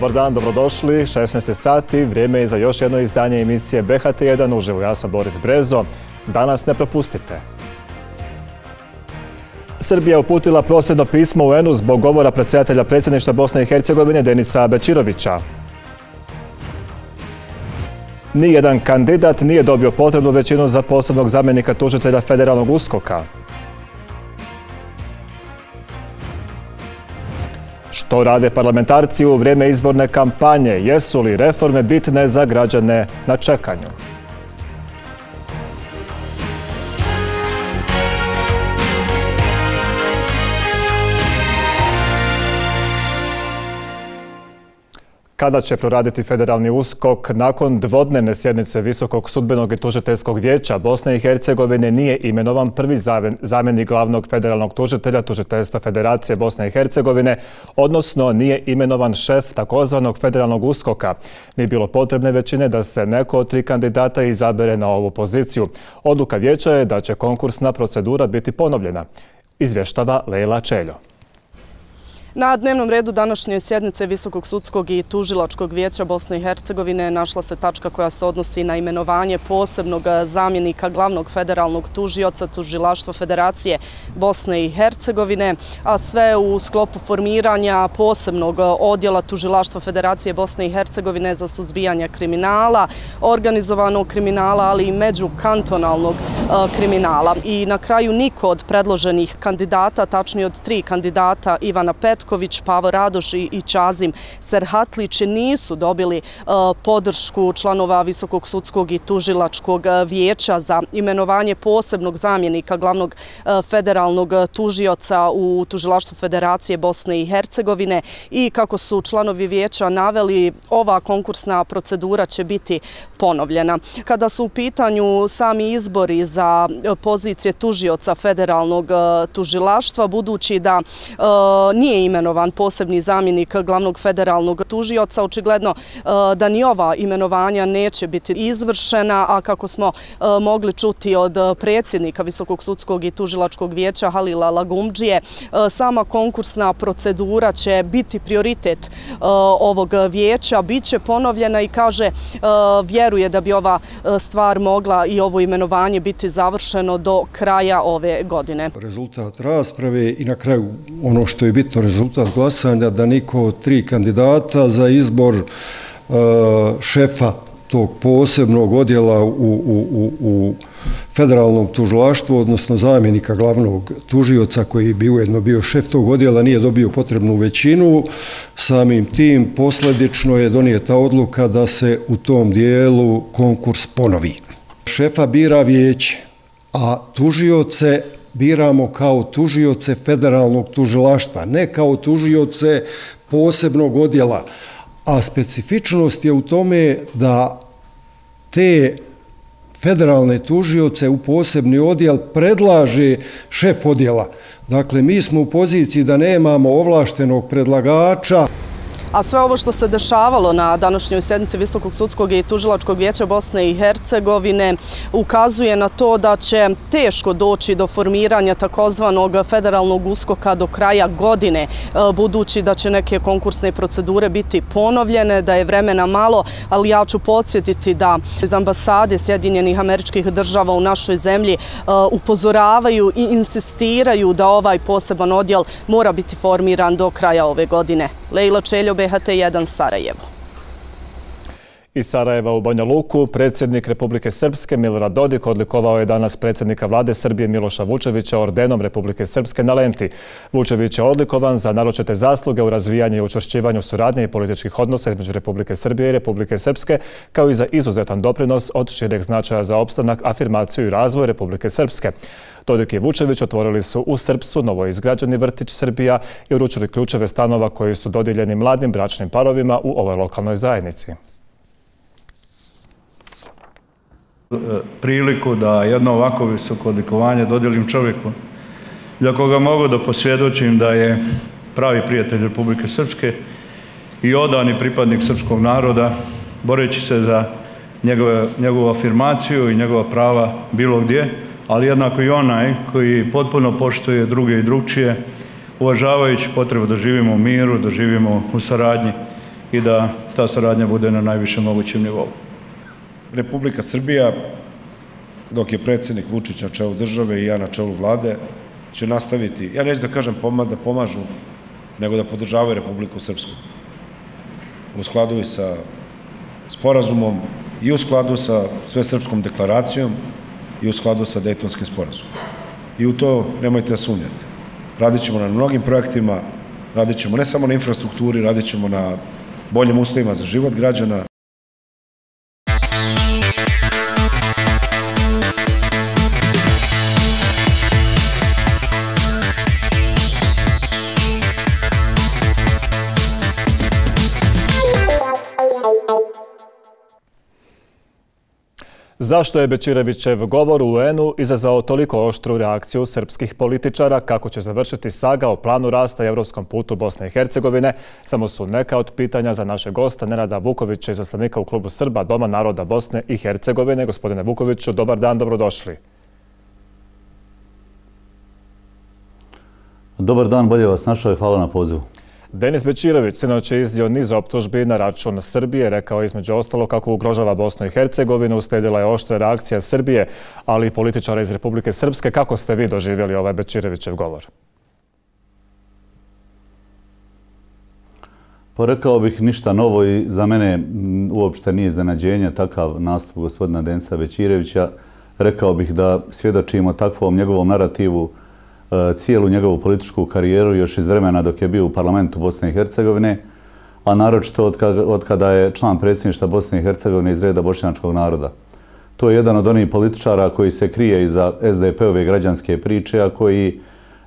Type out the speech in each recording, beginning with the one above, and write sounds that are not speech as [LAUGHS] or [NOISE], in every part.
Dobar dan, dobrodošli. 16. sati, vrijeme je za još jedno izdanje emisije BHT1. Uživo, ja sam Boris Brezo. Danas ne propustite. Srbija uputila prosvjedno pismo u ENU zbog govora predsjedatelja predsjedništva Bosne i Hercegovine Denisa Bečirovića. Nijedan kandidat nije dobio potrebnu većinu za posebnog zamjenika tužitelja federalnog uskoka. Što rade parlamentarci u vrijeme izborne kampanje? Jesu li reforme bitne za građane na čekanju? Kada će proraditi federalni uskok? Nakon dvodnevne sjednice Visokog sudbenog i tužiteljskog vijeća Bosne i Hercegovine nije imenovan prvi zamjenik glavnog federalnog tužitelja tužiteljstva Federacije Bosne i Hercegovine, odnosno nije imenovan šef takozvanog federalnog uskoka. Nije bilo potrebne većine da se neko od tri kandidata izabere na ovu poziciju. Odluka vijeća je da će konkursna procedura biti ponovljena. Izvještava Leila Čeljo. Na dnevnom redu današnje sjednice Visokog sudskog i tužilačkog vijeća Bosne i Hercegovine našla se tačka koja se odnosi na imenovanje posebnog zamjenika glavnog federalnog tužioca tužilaštva Federacije Bosne i Hercegovine, a sve u sklopu formiranja posebnog odjela tužilaštva Federacije Bosne i Hercegovine za suzbijanje kriminala, organizovanog kriminala, ali i međukantonalnog e, kriminala. I na kraju niko od predloženih kandidata, tačnije od tri kandidata Ivana Petra, Petković, Pavo Radoš i Čazim Serhatlić nisu dobili e, podršku članova Visokog sudskog i tužilačkog e, vijeća za imenovanje posebnog zamjenika glavnog e, federalnog tužioca u tužilaštvu Federacije Bosne i Hercegovine i kako su članovi vijeća naveli, ova konkursna procedura će biti ponovljena. Kada su u pitanju sami izbori za pozicije tužioca federalnog tužilaštva, budući da nije imenovan posebni zamjenik glavnog federalnog tužioca. Očigledno e, da ni ova imenovanja neće biti izvršena, a kako smo e, mogli čuti od predsjednika Visokog sudskog i tužilačkog vijeća Halila Lagumđije, e, sama konkursna procedura će biti prioritet ovog vijeća, bit će ponovljena i kaže vjeruje da bi ova stvar mogla i ovo imenovanje biti završeno do kraja ove godine. Rezultat rasprave i na kraju ono što je bitno rezultat glasanja da niko od tri kandidata za izbor e, šefa tog posebnog odjela u, u, u, u federalnom tužilaštvu, odnosno zamjenika glavnog tužioca koji bi ujedno bio šef tog odjela, nije dobio potrebnu većinu. Samim tim posledično je donijeta odluka da se u tom dijelu konkurs ponovi. Šefa bira vijeće, a tužioce biramo kao tužioce federalnog tužilaštva, ne kao tužioce posebnog odjela. A specifičnost je u tome da te federalne tužioce u posebni odjel predlaže šef odjela. Dakle, mi smo u poziciji da nemamo ovlaštenog predlagača. A sve ovo što se dešavalo na današnjoj sednici Visokog sudskog i tužilačkog vijeća Bosne i Hercegovine ukazuje na to da će teško doći do formiranja takozvanog federalnog uskoka do kraja godine, e, budući da će neke konkursne procedure biti ponovljene, da je vremena malo, ali ja ću podsjetiti da iz ambasade Sjedinjenih američkih država u našoj zemlji e, upozoravaju i insistiraju da ovaj poseban odjel mora biti formiran do kraja ove godine. Lejla Čeljo, BHT1 Sarajevo. Iz Sarajeva u Banja Luku, predsjednik Republike Srpske Milorad Dodik odlikovao je danas predsjednika vlade Srbije Miloša Vučevića ordenom Republike Srpske na Lenti. Vučević je odlikovan za naročite zasluge u razvijanju i učvršćivanju suradnje i političkih odnosa između Republike Srbije i Republike Srpske, kao i za izuzetan doprinos od šireg značaja za opstanak, afirmaciju i razvoj Republike Srpske. Dodik i Vučević otvorili su u Srpcu novo izgrađeni vrtić Srbija i uručili ključeve stanova koji su dodijeljeni mladim bračnim parovima u ovoj lokalnoj zajednici. E, priliku da jedno ovako visoko odlikovanje dodijelim čovjeku za koga mogu da posvjedočim da je pravi prijatelj Republike Srpske i odani pripadnik srpskog naroda, boreći se za njegovu afirmaciju i njegova prava bilo gdje, ali jednako i onaj koji potpuno poštuje druge i drugčije, uvažavajući potrebu da živimo u miru, da živimo u saradnji. i da ta saradnja bude na najvišem mogućem nivou. Republika Srbija, dok je predsjednik Vučić na čelu države i ja na čelu vlade, će nastaviti, ja neću da kažem pomad, da pomažu, nego da podržavaju Republiku Srpsku. U skladu i sa sporazumom i u skladu sa sve srpskom deklaracijom i u skladu sa Dejtonskim sporazumom. I u to nemojte da sumnjate. Radit ćemo na mnogim projektima, radit ćemo ne samo na infrastrukturi, radit ćemo na boljim uslovima za život građana, Zašto je Bečirevićev govor u UN-u izazvao toliko oštru reakciju srpskih političara, kako će završiti saga o planu rasta i evropskom putu Bosne i Hercegovine, samo su neka od pitanja za naše gosta Nenada Vukovića i zastavnika u klubu Srba Doma naroda Bosne i Hercegovine. Gospodine Vukoviću, dobar dan, dobrodošli. Dobar dan, bolje vas našao i hvala na pozivu. Denis Bečirović sinoć je izdio niz optužbi na račun Srbije, rekao između ostalo kako ugrožava Bosnu i Hercegovinu, usledila je oštra reakcija Srbije, ali i političara iz Republike Srpske. Kako ste vi doživjeli ovaj Bečirovićev govor? Pa rekao bih ništa novo i za mene uopšte nije iznenađenje takav nastup gospodina Denisa Bečirevića. Rekao bih da svjedočimo takvom njegovom narativu Eh, cijelu njegovu političku karijeru još iz vremena dok je bio u parlamentu Bosne i Hercegovine, a naročito od kada je član predsjedništa Bosne i Hercegovine iz reda bošnjačkog naroda. To je jedan od onih političara koji se krije iza SDP-ove građanske priče, a koji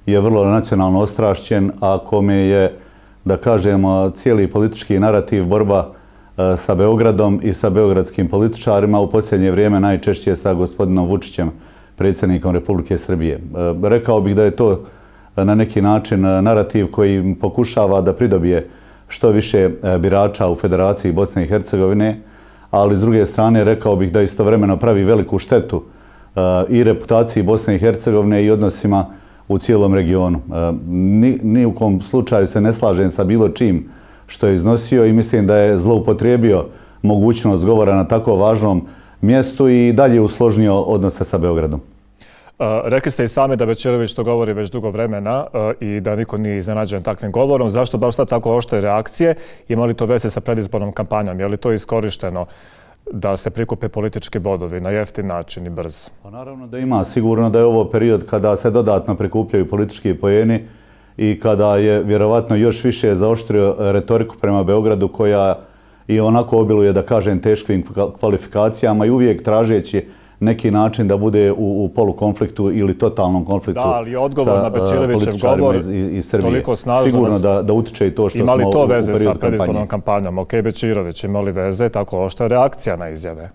je vrlo nacionalno ostrašćen, a kome je, da kažemo, cijeli politički narativ borba eh, sa Beogradom i sa beogradskim političarima u posljednje vrijeme najčešće sa gospodinom Vučićem predsjednikom Republike Srbije. E, rekao bih da je to e, na neki način e, narativ koji pokušava da pridobije što više birača u Federaciji Bosne i Hercegovine, ali s druge strane rekao bih da istovremeno pravi veliku štetu i reputaciji Bosne i Hercegovine i odnosima u cijelom regionu. Ni, ni u kom slučaju se ne slažem sa bilo čim što je iznosio i mislim da je zloupotrijebio mogućnost govora na tako važnom mjestu i dalje usložnio odnose sa Beogradom. Rekli ste i sami da Večerović to govori već dugo vremena i da niko nije iznenađen takvim govorom. Zašto baš sad tako ošte reakcije? Ima li to veze sa predizbornom kampanjom? Je li to iskorišteno da se prikupe politički bodovi na jeftin način i brz? Pa naravno da ima. Sigurno da je ovo period kada se dodatno prikupljaju politički pojeni i kada je vjerovatno još više zaoštrio retoriku prema Beogradu koja i onako obiluje, da kažem, teškim kvalifikacijama i uvijek tražeći neki način da bude u, u polukonfliktu ili totalnom konfliktu da, ali odgovor na Bečirevićev govor iz, iz Srbije. Toliko snažno Sigurno da, da utiče i to što imali smo to veze sa predizbornom kampanjom? Ok, Bečirović, imali veze, tako ošta reakcija na izjave?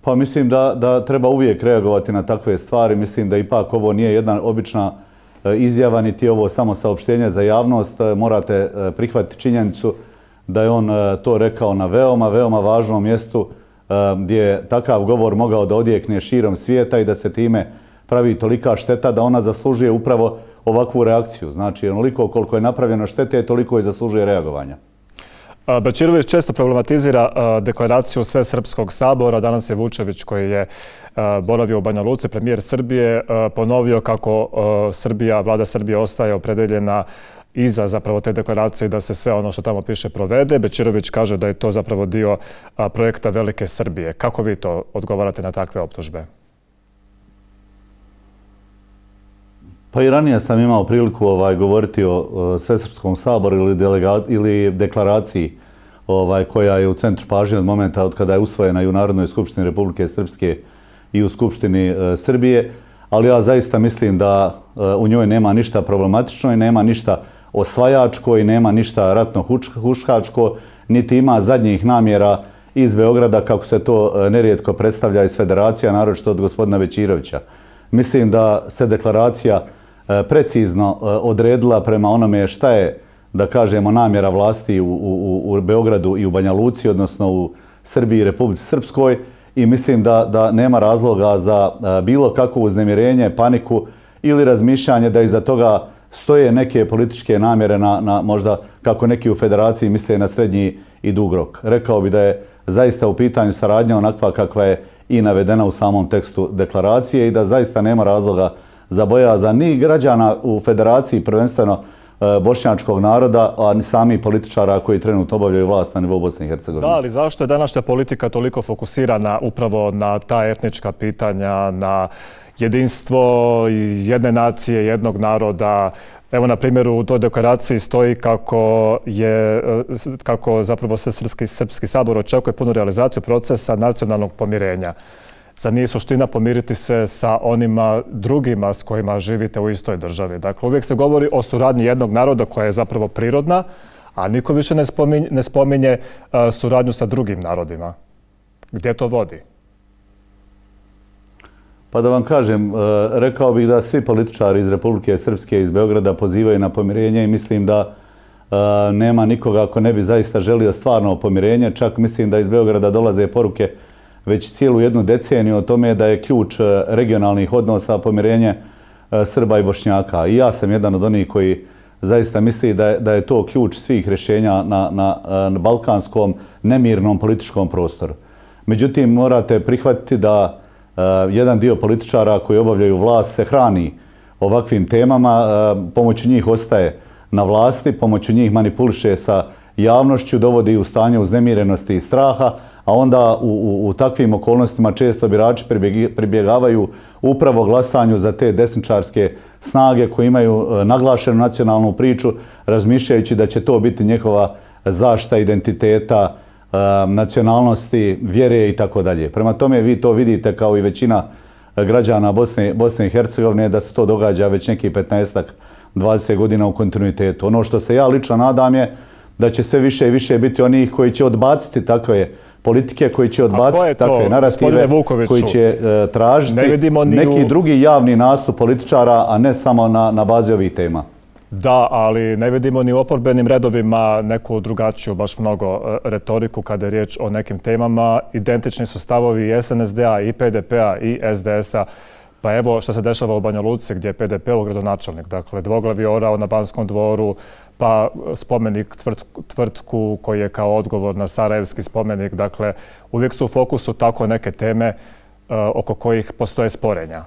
Pa mislim da, da treba uvijek reagovati na takve stvari. Mislim da ipak ovo nije jedna obična E, E, izjava, niti ovo samo saopštenje za javnost. E, morate e, prihvatiti činjenicu da je on to rekao na veoma, veoma važnom mjestu gdje je takav govor mogao da odjekne širom svijeta i da se time pravi tolika šteta da ona zaslužuje upravo ovakvu reakciju. Znači, onoliko koliko je napravljeno štete, toliko je zaslužuje reagovanja. Bečirović često problematizira deklaraciju Sve Srpskog sabora. Danas je Vučević koji je boravio u Banja Luce, premijer Srbije, ponovio kako Srbija, vlada Srbije ostaje opredeljena iza zapravo te deklaracije da se sve ono što tamo piše provede. Bečirović kaže da je to zapravo dio projekta Velike Srbije. Kako vi to odgovarate na takve optužbe? Pa i ranije sam imao priliku ovaj, govoriti o Svesrpskom saboru ili, ili deklaraciji ovaj, koja je u centru pažnje od momenta od kada je usvojena i u Narodnoj skupštini Republike Srpske i u Skupštini e, Srbije. Ali ja zaista mislim da e, u njoj nema ništa problematično i nema ništa osvajačko i nema ništa ratno huškačko, niti ima zadnjih namjera iz Beograda kako se to e, nerijetko predstavlja iz federacija, naročito od gospodina Većirovića. Mislim da se deklaracija E, E, precizno e, odredila prema onome šta je, da kažemo, namjera vlasti u, u, u Beogradu i u Banja Luci, odnosno u Srbiji i Republici Srpskoj i mislim da, da nema razloga za e, bilo kakvo uznemirenje, paniku ili razmišljanje da iza toga stoje neke političke namjere na, na možda kako neki u federaciji misle na srednji i dug rok. Rekao bi da je zaista u pitanju saradnja onakva kakva je i navedena u samom tekstu deklaracije i da zaista nema razloga za boja za ni građana u federaciji prvenstveno e, bošnjačkog naroda, a ni sami političara koji trenutno obavljaju vlast na nivou Bosne i Hercegovine. Da, ali zašto je današnja politika toliko fokusirana upravo na ta etnička pitanja, na jedinstvo jedne nacije, jednog naroda. Evo, na primjer, u toj deklaraciji stoji kako je, e, kako zapravo se Srpski, Srpski sabor očekuje punu realizaciju procesa nacionalnog pomirenja. Sad nije suština pomiriti se sa onima drugima s kojima živite u istoj državi. Dakle, uvijek se govori o suradnji jednog naroda koja je zapravo prirodna, a niko više ne spominje, ne spominje e, suradnju sa drugim narodima. Gdje to vodi? Pa da vam kažem, e, rekao bih da svi političari iz Republike Srpske iz Beograda pozivaju na pomirenje i mislim da e, nema nikoga ako ne bi zaista želio stvarno pomirenje. Čak mislim da iz Beograda dolaze poruke već cijelu jednu deceniju o tome da je ključ e, regionalnih odnosa pomirenje e, Srba i Bošnjaka. I ja sam jedan od onih koji zaista misli da je, da je to ključ svih rješenja na, na, e, na balkanskom nemirnom političkom prostoru. Međutim, morate prihvatiti da jedan dio političara koji obavljaju vlast se hrani ovakvim temama, pomoću njih ostaje na vlasti, pomoću njih manipuliše sa javnošću, dovodi u stanje uznemirenosti i straha, a onda u, u, u takvim okolnostima često birači pribjegavaju upravo glasanju za te desničarske snage koje imaju e, naglašenu nacionalnu priču, razmišljajući da će to biti njihova zašta identiteta, e, nacionalnosti, vjere i tako dalje. Prema tome vi to vidite kao i većina građana Bosne, Bosne i Hercegovine da se to događa već neki 15-20 godina u kontinuitetu. Ono što se ja lično nadam je da će sve više i više biti onih koji će odbaciti takve politike, koji će odbaciti takve narative, koji će uh, tražiti neki u... drugi javni nastup političara, a ne samo na, na bazi ovih tema. Da, ali ne vidimo ni u oporbenim redovima neku drugačiju, baš mnogo e, retoriku kada je riječ o nekim temama. Identični su stavovi i SNSD-a, i PDP-a, i SDS-a. Pa evo što se dešava u Banja Luci gdje je PDP u gradonačelnik. Dakle, dvoglavi orao na Banskom dvoru, pa spomenik tvrtku koji je kao odgovor na Sarajevski spomenik. Dakle, uvijek su u fokusu tako neke teme e, oko kojih postoje sporenja.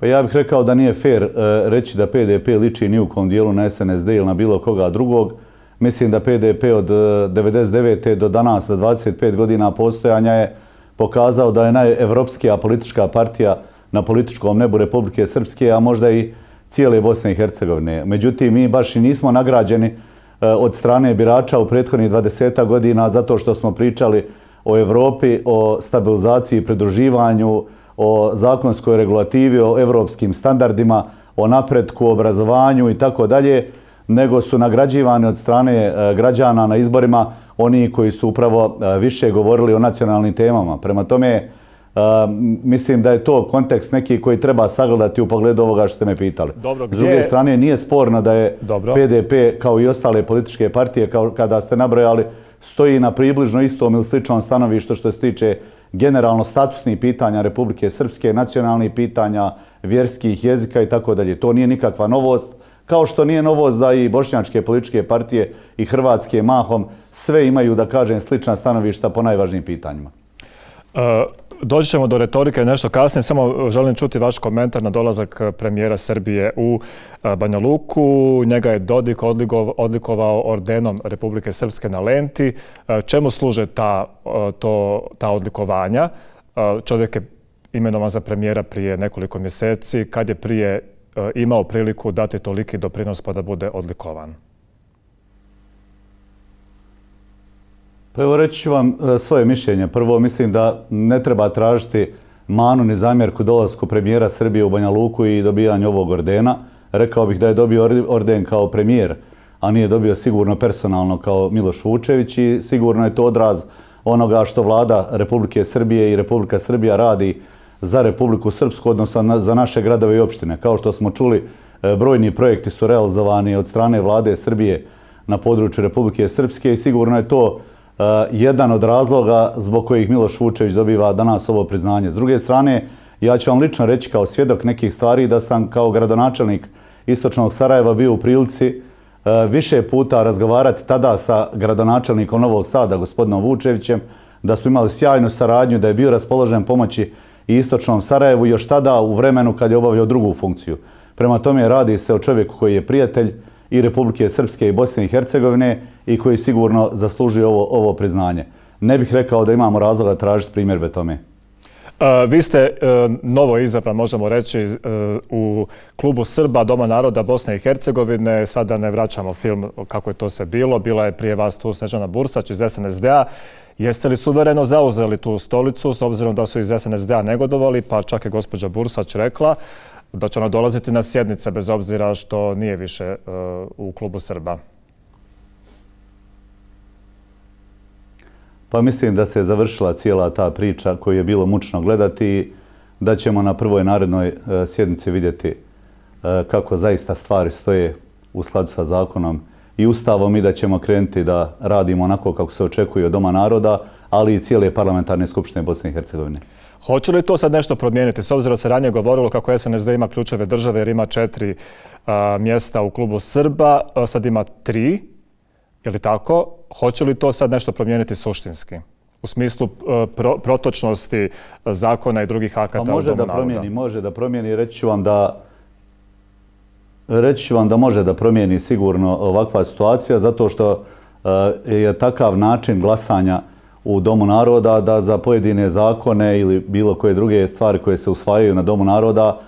Pa ja bih rekao da nije fair uh, reći da PDP liči ni u kom dijelu na SNSD ili na bilo koga drugog. Mislim da PDP od e, uh, 99. do danas, za 25 godina postojanja je pokazao da je najevropskija politička partija na političkom nebu Republike Srpske, a možda i cijele Bosne i Hercegovine. Međutim, mi baš i nismo nagrađeni eh, od strane birača u prethodnih 20 godina zato što smo pričali o Evropi, o stabilizaciji i pridruživanju, o zakonskoj regulativi, o evropskim standardima, o napretku, obrazovanju i tako dalje, nego su nagrađivani od strane eh, građana na izborima oni koji su upravo eh, više govorili o nacionalnim temama. Prema tome, mislim da je to kontekst neki koji treba sagledati u pogledu ovoga što ste me pitali. Dobro, gdje... S druge strane, nije sporno da je Dobro. PDP kao i ostale političke partije, kao kada ste nabrojali, stoji na približno istom ili sličnom stanovištu što se tiče generalno statusnih pitanja Republike Srpske, nacionalnih pitanja, vjerskih jezika i tako dalje. To nije nikakva novost. Kao što nije novost da i bošnjačke političke partije i hrvatske mahom sve imaju, da kažem, slična stanovišta po najvažnijim pitanjima. Uh, Doći ćemo do retorike nešto kasnije, samo želim čuti vaš komentar na dolazak eh, premijera Srbije u eh, Banja Luku. Njega je Dodik odlikovao ordenom Republike Srpske na Lenti. Eh, čemu služe ta, to, ta odlikovanja? Čovjek je imenovan za premijera prije nekoliko mjeseci. Kad je prije imao priliku dati toliki doprinos pa da bude odlikovan? Pa evo reći ću vam e, svoje mišljenje. Prvo mislim da ne treba tražiti manu ni zamjerku dolazku premijera Srbije u Banja Luku i dobijanju ovog ordena. Rekao bih da je dobio orden kao premijer, a nije dobio sigurno personalno kao Miloš Vučević i sigurno je to odraz onoga što vlada Republike Srbije i Republika Srbija radi za Republiku Srpsku, odnosno za naše gradove i opštine. Kao što smo čuli, e, brojni projekti su realizovani od strane vlade Srbije na području Republike Srpske i sigurno je to Eh, jedan od razloga zbog kojih Miloš Vučević dobiva danas ovo priznanje. S druge strane, Ja ću vam lično reći kao svjedok nekih stvari da sam kao gradonačelnik Istočnog Sarajeva bio u prilici eh, više puta razgovarati tada sa gradonačelnikom Novog Sada, gospodinom Vučevićem, da smo imali sjajnu saradnju, da je bio raspoložen pomoći i Istočnom Sarajevu još tada u vremenu kad je obavljao drugu funkciju. Prema tome radi se o čovjeku koji je prijatelj i Republike Srpske i Bosne i Hercegovine i koji sigurno zaslužuje ovo, ovo priznanje. Ne bih rekao da imamo razloga tražiti primjerbe tome. E, vi ste e, novo izabran, možemo reći, e, u klubu Srba, Doma naroda Bosne i Hercegovine. Sada ne vraćamo film kako je to se bilo. Bila je prije vas tu Snežana Bursać iz SNSD-a. Jeste li suvereno zauzeli tu stolicu, s obzirom da su iz SNSD-a negodovali, pa čak je gospođa Bursać rekla da će ona dolaziti na sjednice bez obzira što nije više e, u klubu Srba? Pa mislim da se je završila cijela ta priča koju je bilo mučno gledati da ćemo na prvoj narednoj e, sjednici vidjeti e, kako zaista stvari stoje u skladu sa zakonom i ustavom i da ćemo krenuti da radimo onako kako se očekuje od Doma naroda, ali i cijele parlamentarne skupštine Bosne i Hercegovine. Hoće li to sad nešto promijeniti? S obzirom da se ranije govorilo kako SNSD ima ključeve države jer ima četiri mjesta u klubu Srba, sad ima tri, je li tako? Hoće li to sad nešto promijeniti suštinski? U smislu protočnosti zakona i drugih akata pa može da promijeni, Može da promijeni, reći ću vam da reći ću vam da može da promijeni sigurno ovakva situacija zato što je takav način glasanja u Domu naroda da za pojedine zakone ili bilo koje druge stvari koje se usvajaju na Domu naroda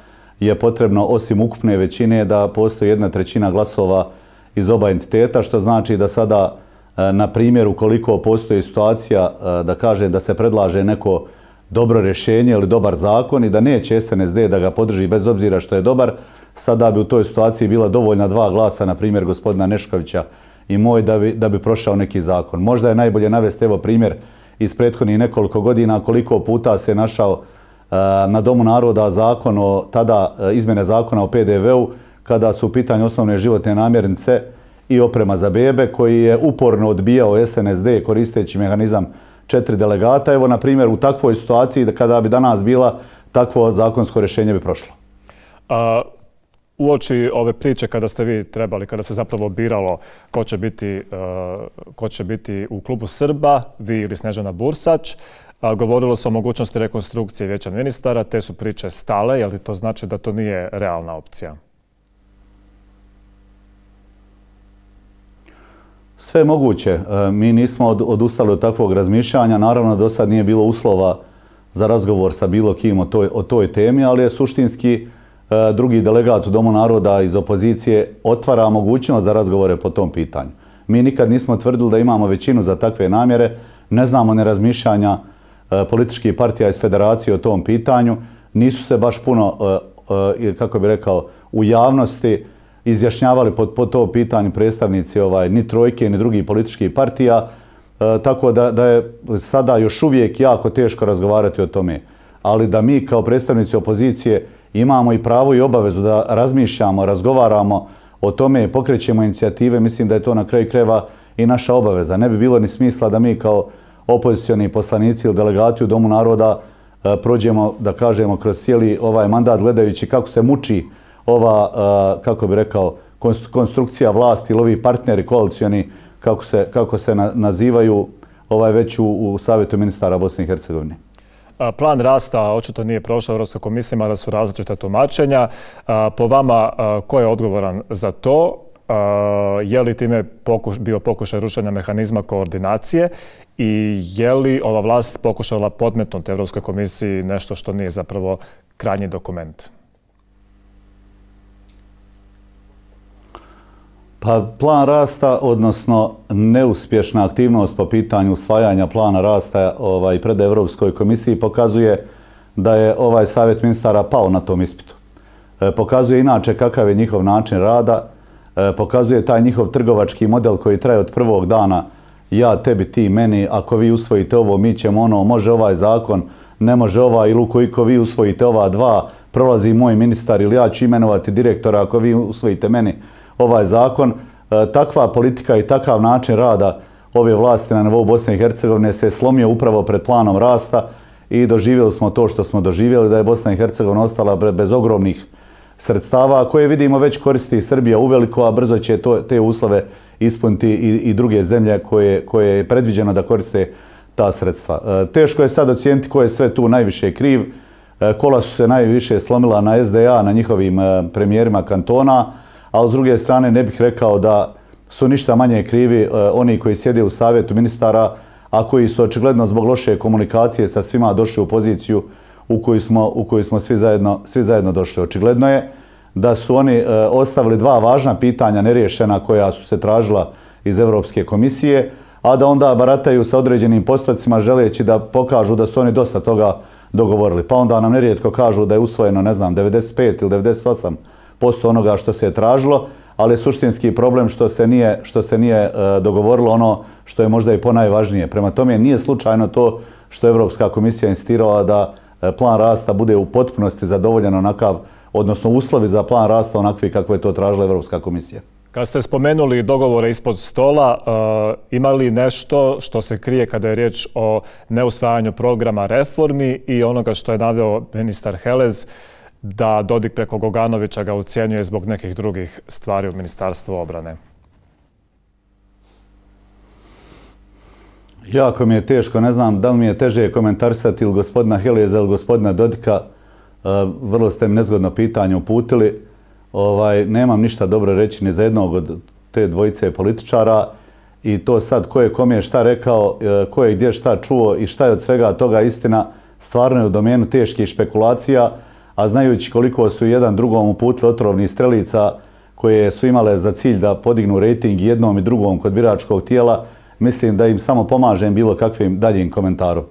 je potrebno osim ukupne većine da postoji jedna trećina glasova iz oba entiteta, što znači da sada, e, na primjer, ukoliko postoji situacija e, da kaže da se predlaže neko dobro rješenje ili dobar zakon i da neće SNSD da ga podrži bez obzira što je dobar, sada bi u toj situaciji bila dovoljna dva glasa, na primjer, gospodina Neškovića i moj da bi, da bi prošao neki zakon. Možda je najbolje navesti evo primjer iz prethodnih nekoliko godina koliko puta se našao eh, na Domu naroda zakon o tada eh, izmjene zakona o PDV-u kada su u pitanju osnovne životne namjernice i oprema za bebe koji je uporno odbijao SNSD koristeći mehanizam četiri delegata. Evo, na primjer, u takvoj situaciji kada bi danas bila takvo zakonsko rješenje bi prošlo. A, u oči ove priče kada ste vi trebali, kada se zapravo biralo ko će biti, uh, ko će biti u klubu Srba, vi ili Snežana Bursać, uh, govorilo se o mogućnosti rekonstrukcije vijeća ministara, te su priče stale, je li to znači da to nije realna opcija? Sve moguće. Eh, mi nismo odustali od takvog razmišljanja. Naravno, do sad nije bilo uslova za razgovor sa bilo kim o toj, o toj temi, ali je suštinski uh, E, drugi delegat u Domu naroda iz opozicije otvara mogućnost za razgovore po tom pitanju. Mi nikad nismo tvrdili da imamo većinu za takve namjere, ne znamo ne razmišljanja e, političkih partija iz federacije o tom pitanju, nisu se baš puno, e, kako bi rekao, u javnosti izjašnjavali po, po to pitanju predstavnici ovaj, ni trojke, ni drugih političkih partija, tako da, da je sada još uvijek jako teško razgovarati o tome. Ali da mi kao predstavnici opozicije imamo i pravo i obavezu da razmišljamo, razgovaramo o tome, pokrećemo inicijative, mislim da je to na kraju kreva i naša obaveza. Ne bi bilo ni smisla da mi kao opozicioni poslanici ili delegati u Domu naroda e, prođemo, da kažemo, kroz cijeli ovaj mandat gledajući kako se muči ova, e, kako bi rekao, konstrukcija vlasti ili ovi partneri koalicioni, kako se, kako se nazivaju ovaj već u, u Savjetu ministara Bosne i Hercegovine. Plan rasta očito nije prošao Evropska komisija, mada su različite tumačenja. Po vama, ko je odgovoran za to? Je li time bio pokušaj rušenja mehanizma koordinacije i je li ova vlast pokušala podmetnuti Evropskoj komisiji nešto što nije zapravo krajnji dokument? Pa plan rasta, odnosno neuspješna aktivnost po pitanju usvajanja plana rasta ovaj, pred Evropskoj komisiji pokazuje da je ovaj savjet ministara pao na tom ispitu. E, pokazuje inače kakav je njihov način rada, e, pokazuje taj njihov trgovački model koji traje od prvog dana ja, tebi, ti, meni, ako vi usvojite ovo, mi ćemo ono, može ovaj zakon, ne može ovaj, ili ukoliko vi usvojite ova dva, prolazi moj ministar ili ja ću imenovati direktora ako vi usvojite meni, ovaj zakon, e, takva politika i takav način rada ove vlasti na nivou Bosne i Hercegovine se slomio upravo pred planom rasta i doživjeli smo to što smo doživjeli, da je Bosna i Hercegovina ostala bez ogromnih sredstava koje vidimo već koristi Srbija uveliko, a brzo će to, te uslove ispuniti i, i druge zemlje koje, koje je predviđeno da koriste ta sredstva. E, teško je sad ocijeniti ko je sve tu najviše kriv. E, kola su se najviše slomila na SDA, na njihovim premijerima kantona, a s druge strane ne bih rekao da su ništa manje krivi e, oni koji sjede u savjetu ministara, a koji su očigledno zbog loše komunikacije sa svima došli u poziciju u koju smo, u koju smo svi, zajedno, svi zajedno došli. Očigledno je da su oni e, ostavili dva važna pitanja neriješena koja su se tražila iz Evropske komisije, a da onda barataju sa određenim postocima želeći da pokažu da su oni dosta toga dogovorili. Pa onda nam nerijetko kažu da je usvojeno, ne znam, 95 ili 98 posto onoga što se je tražilo, ali je suštinski problem što se nije, što se nije e, dogovorilo ono što je možda i ponajvažnije. Prema tome nije slučajno to što je Evropska komisija insistirala da e, plan rasta bude u potpunosti zadovoljen onakav, odnosno uslovi za plan rasta onakvi kako je to tražila Evropska komisija. Kad ste spomenuli dogovore ispod stola, uh, ima li nešto što se krije kada je riječ o neusvajanju programa reformi i onoga što je naveo ministar Helez, da Dodik preko Goganovića ga ucijenjuje zbog nekih drugih stvari u Ministarstvu obrane? Jako mi je teško, ne znam da li mi je teže komentarisati ili gospodina Heleza ili gospodina Dodika. E, vrlo ste mi nezgodno pitanje uputili. Ovaj, nemam ništa dobro reći ni za jednog od te dvojice političara i to sad ko je kom je šta rekao, e, ko je gdje šta čuo i šta je od svega toga istina, stvarno je u domenu teških špekulacija a znajući koliko su jedan drugom uputili otrovni strelica koje su imale za cilj da podignu rejting jednom i drugom kod biračkog tijela, mislim da im samo pomažem bilo kakvim daljim komentarom.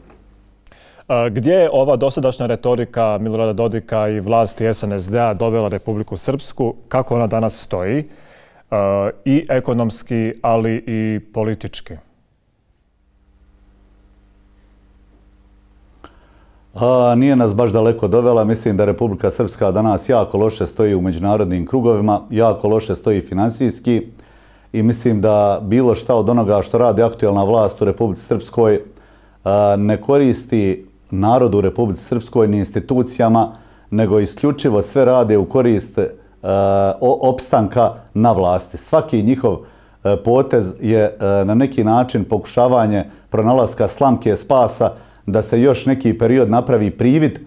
Gdje je ova dosadašnja retorika Milorada Dodika i vlasti SNSD-a dovela Republiku Srpsku? Kako ona danas stoji? I ekonomski, ali i politički? A, nije nas baš daleko dovela. Mislim da Republika Srpska danas jako loše stoji u međunarodnim krugovima, jako loše stoji finansijski i mislim da bilo šta od onoga što radi aktualna vlast u Republici Srpskoj a, ne koristi narodu u Republici Srpskoj ni institucijama, nego isključivo sve rade u korist opstanka na vlasti. Svaki njihov potez je na neki način pokušavanje pronalaska slamke spasa da se još neki period napravi privid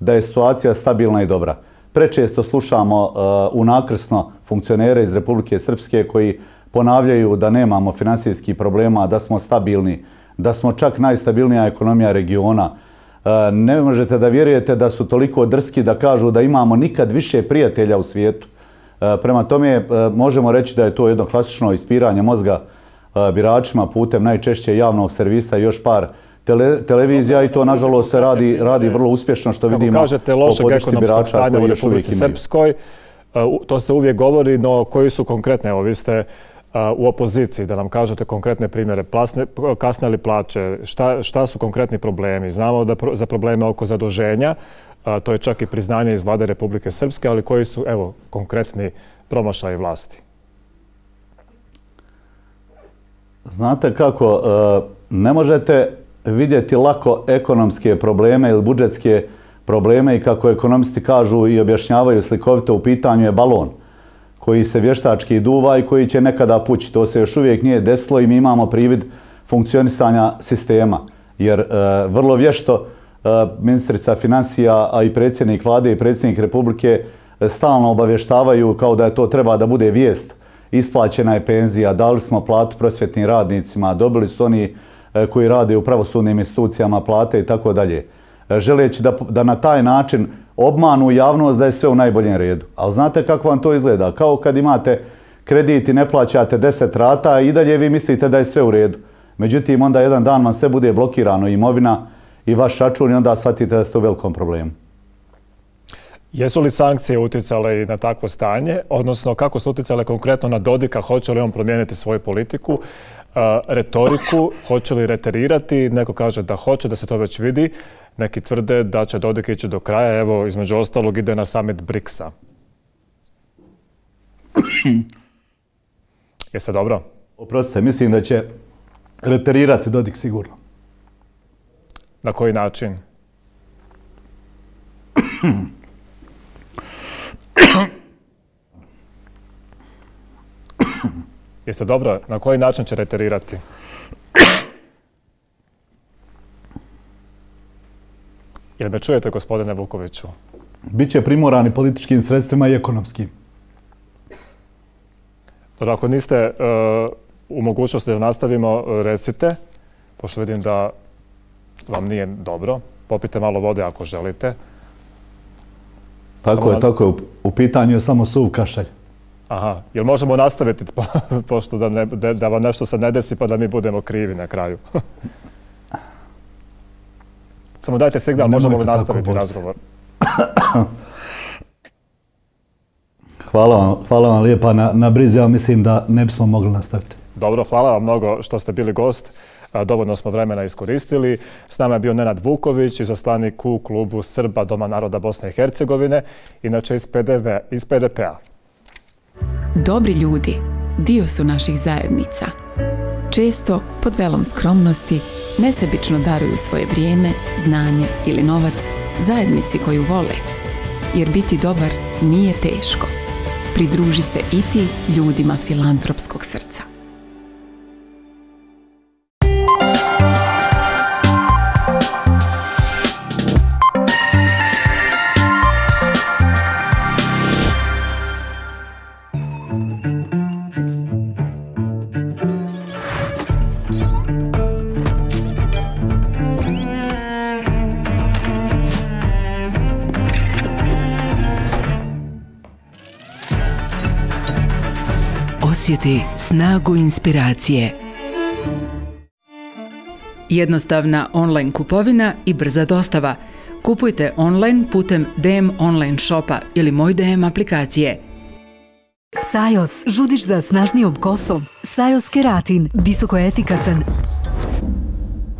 da je situacija stabilna i dobra. Prečesto slušamo uh, unakrsno funkcionere iz Republike Srpske koji ponavljaju da nemamo finansijskih problema, da smo stabilni, da smo čak najstabilnija ekonomija regiona. Uh, ne možete da vjerujete da su toliko drski da kažu da imamo nikad više prijatelja u svijetu. Uh, prema tome uh, možemo reći da je to jedno klasično ispiranje mozga uh, biračima putem najčešće javnog servisa i još par uh, tele, televizija i to nažalost se radi, radi vrlo uspješno što vidimo Kako kažete lošeg ekonomskog stanja u Republici Srpskoj, to se uvijek govori, no koji su konkretne, evo vi ste u opoziciji, da nam kažete konkretne primjere, plasne, kasne li plaće, šta, šta su konkretni problemi? Znamo da za probleme oko zadoženja, to je čak i priznanje iz vlade Republike Srpske, ali koji su, evo, konkretni promašaj vlasti? Znate kako, ne možete vidjeti lako ekonomske probleme ili budžetske probleme i kako ekonomisti kažu i objašnjavaju slikovito u pitanju je balon koji se vještački duva i koji će nekada pući. To se još uvijek nije desilo i mi imamo privid funkcionisanja sistema. Jer e, vrlo vješto e, ministrica financija, a i predsjednik vlade i predsjednik republike e, stalno obavještavaju kao da je to treba da bude vijest. Isplaćena je penzija, dali smo platu prosvjetnim radnicima, dobili su oni E, koji rade u pravosudnim institucijama, plate i tako dalje, e, želeći da, da na taj način obmanu javnost da je sve u najboljem redu. Ali znate kako vam to izgleda? Kao kad imate kredit i ne plaćate 10 rata i dalje vi mislite da je sve u redu. Međutim, onda jedan dan vam sve bude blokirano imovina i vaš račun i onda shvatite da ste u velikom problemu. Jesu li sankcije utjecale i na takvo stanje? Odnosno, kako su utjecale konkretno na Dodika? Hoće li on promijeniti svoju politiku? Retoriku, hoće li reterirati, neko kaže da hoće, da se to već vidi, neki tvrde da će Dodik ići do kraja, evo, između ostalog ide na summit BRICS-a. [CLEARS THROAT] Jeste dobro? Oprostite, mislim da će reterirati Dodik sigurno. Na koji način? [CLEARS THROAT] Jeste dobro? Na koji način će reterirati? Jel me čujete, gospodine Vukoviću? Biće primorani političkim sredstvima i ekonomskim. Dobro, ako niste uh, u mogućnosti da nastavimo, recite, pošto vidim da vam nije dobro. Popite malo vode ako želite. Tako samo je, na... tako je. U pitanju je samo suv kašalj. Aha, jel možemo nastaviti, po, [LAUGHS] pošto da, ne, da vam nešto se ne desi pa da mi budemo krivi na kraju? [LAUGHS] samo dajte signal, možemo li nastaviti razgovor? [COUGHS] hvala, vam, hvala vam lijepa na, na brizi, ja mislim da ne bismo mogli nastaviti. Dobro, hvala vam mnogo što ste bili gost dovoljno smo vremena iskoristili. S nama je bio Nenad Vuković, izaslanik u klubu Srba Doma naroda Bosne i Hercegovine, inače iz, PDV, iz PDP-a. Dobri ljudi dio su naših zajednica. Često, pod velom skromnosti, nesebično daruju svoje vrijeme, znanje ili novac zajednici koju vole. Jer biti dobar nije teško. Pridruži se i ti ljudima filantropskog srca. Osjeti snagu inspiracije. Jednostavna online kupovina i brza dostava. Kupujte online putem DM online shopa ili moj DM aplikacije. Sajos, žudiš za snažnijom kosom. Sajos keratin, visoko efikasan,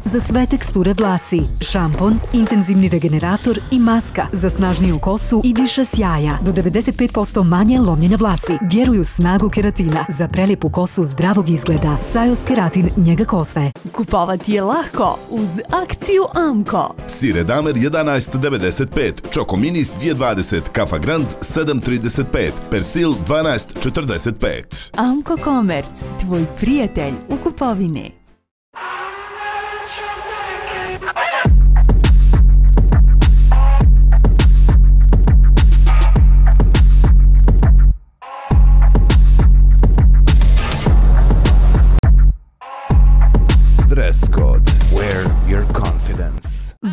za sve teksture vlasi, šampon, intenzivni regenerator i maska za snažniju kosu i više sjaja. Do 95% manje lomljenja vlasi. Vjeruju snagu keratina za prelijepu kosu zdravog izgleda. Sajos keratin njega kose. Kupovati je lahko uz akciju Amko. Sire Damer 11.95, Čoko Minis 2.20, Kafa Grand 7.35, Persil 12.45. Amko Komerc, tvoj prijatelj u kupovini.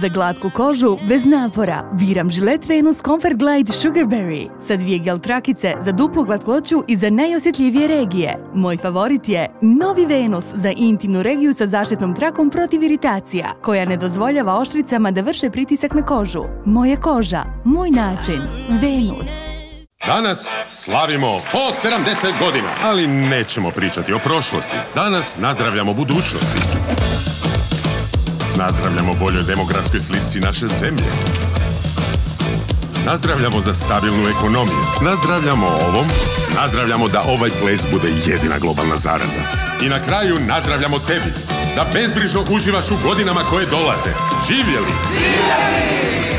Za glatku kožu bez napora biram Gillette Venus Comfort Glide Sugarberry sa dvije gel trakice za duplu glatkoću i za najosjetljivije regije. Moj favorit je novi Venus za intimnu regiju sa zaštitnom trakom protiv iritacija koja ne dozvoljava oštricama da vrše pritisak na kožu. Moja koža, moj način. Venus. Danas slavimo 170 godina, ali nećemo pričati o prošlosti. Danas nazdravljamo budućnosti. Nazdravljamo boljoj demografskoj slici naše zemlje. Nazdravljamo za stabilnu ekonomiju. Nazdravljamo ovom. Nazdravljamo da ovaj ples bude jedina globalna zaraza. I na kraju nazdravljamo tebi. Da bezbrižno uživaš u godinama koje dolaze. Živjeli! Živjeli!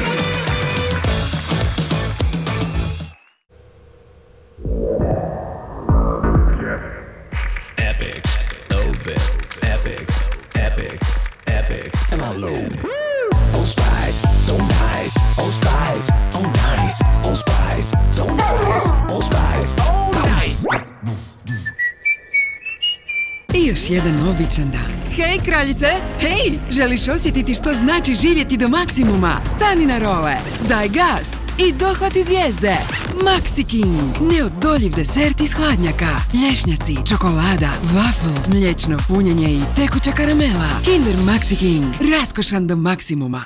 Još jedan običan dan. Hej, kraljice! Hej! Želiš osjetiti što znači živjeti do maksimuma? Stani na role! Daj gas! I dohvati zvijezde! Maxi King! Neodoljiv desert iz hladnjaka. Lješnjaci, čokolada, waffle, mlječno punjenje i tekuća karamela. Kinder Maxi King. Raskošan do maksimuma.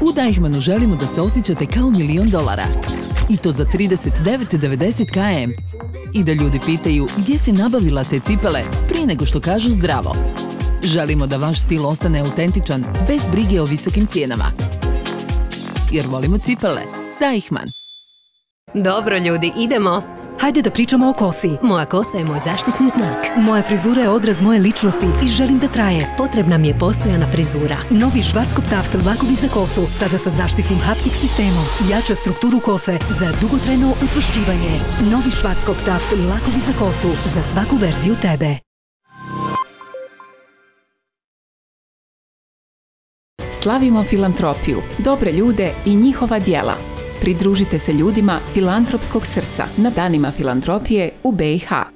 U Deichmanu želimo da se osjećate kao milion dolara. I to za 39,90 km. I da ljudi pitaju gdje si nabavila te cipele prije nego što kažu zdravo. Želimo da vaš stil ostane autentičan, bez brige o visokim cijenama. Jer volimo cipele. Dajhman. Dobro ljudi, idemo. Hajde da pričamo o kosi. Moja kosa je moj zaštitni znak. Moja frizura je odraz moje ličnosti i želim da traje. Potrebna mi je postojana frizura. Novi Schwarzkopf Taft lakovi za kosu, sada sa zaštitnim haptik sistemom. Jača strukturu kose za dugotrajno utvršćivanje. Novi Schwarzkopf Taft lakovi za kosu, za svaku verziju tebe. Slavimo filantropiju, dobre ljude i njihova dijela. Pridružite se ljudima filantropskog srca na danima filantropije u BiH.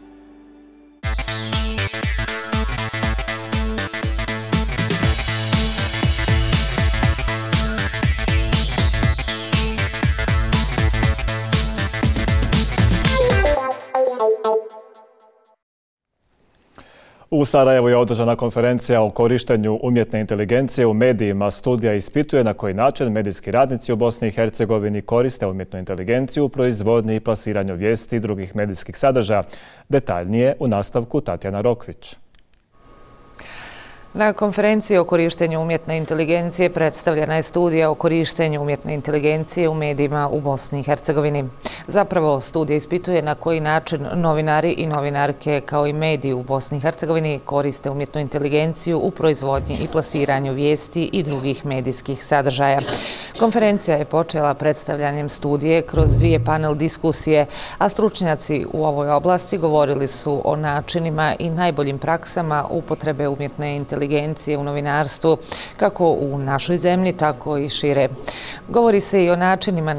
U Sarajevu je održana konferencija o korištenju umjetne inteligencije u medijima. Studija ispituje na koji način medijski radnici u Bosni i Hercegovini koriste umjetnu inteligenciju u proizvodnji i plasiranju vijesti i drugih medijskih sadržaja. Detaljnije u nastavku Tatjana Rokvić. Na konferenciji o korištenju umjetne inteligencije predstavljena je studija o korištenju umjetne inteligencije u medijima u Bosni i Hercegovini. Zapravo, studija ispituje na koji način novinari i novinarke kao i mediji u Bosni i Hercegovini koriste umjetnu inteligenciju u proizvodnji i plasiranju vijesti i drugih medijskih sadržaja. Konferencija je počela predstavljanjem studije kroz dvije panel diskusije, a stručnjaci u ovoj oblasti govorili su o načinima i najboljim praksama upotrebe umjetne inteligencije inteligencije u novinarstvu, kako u našoj zemlji, tako i šire. Govori se i o načinima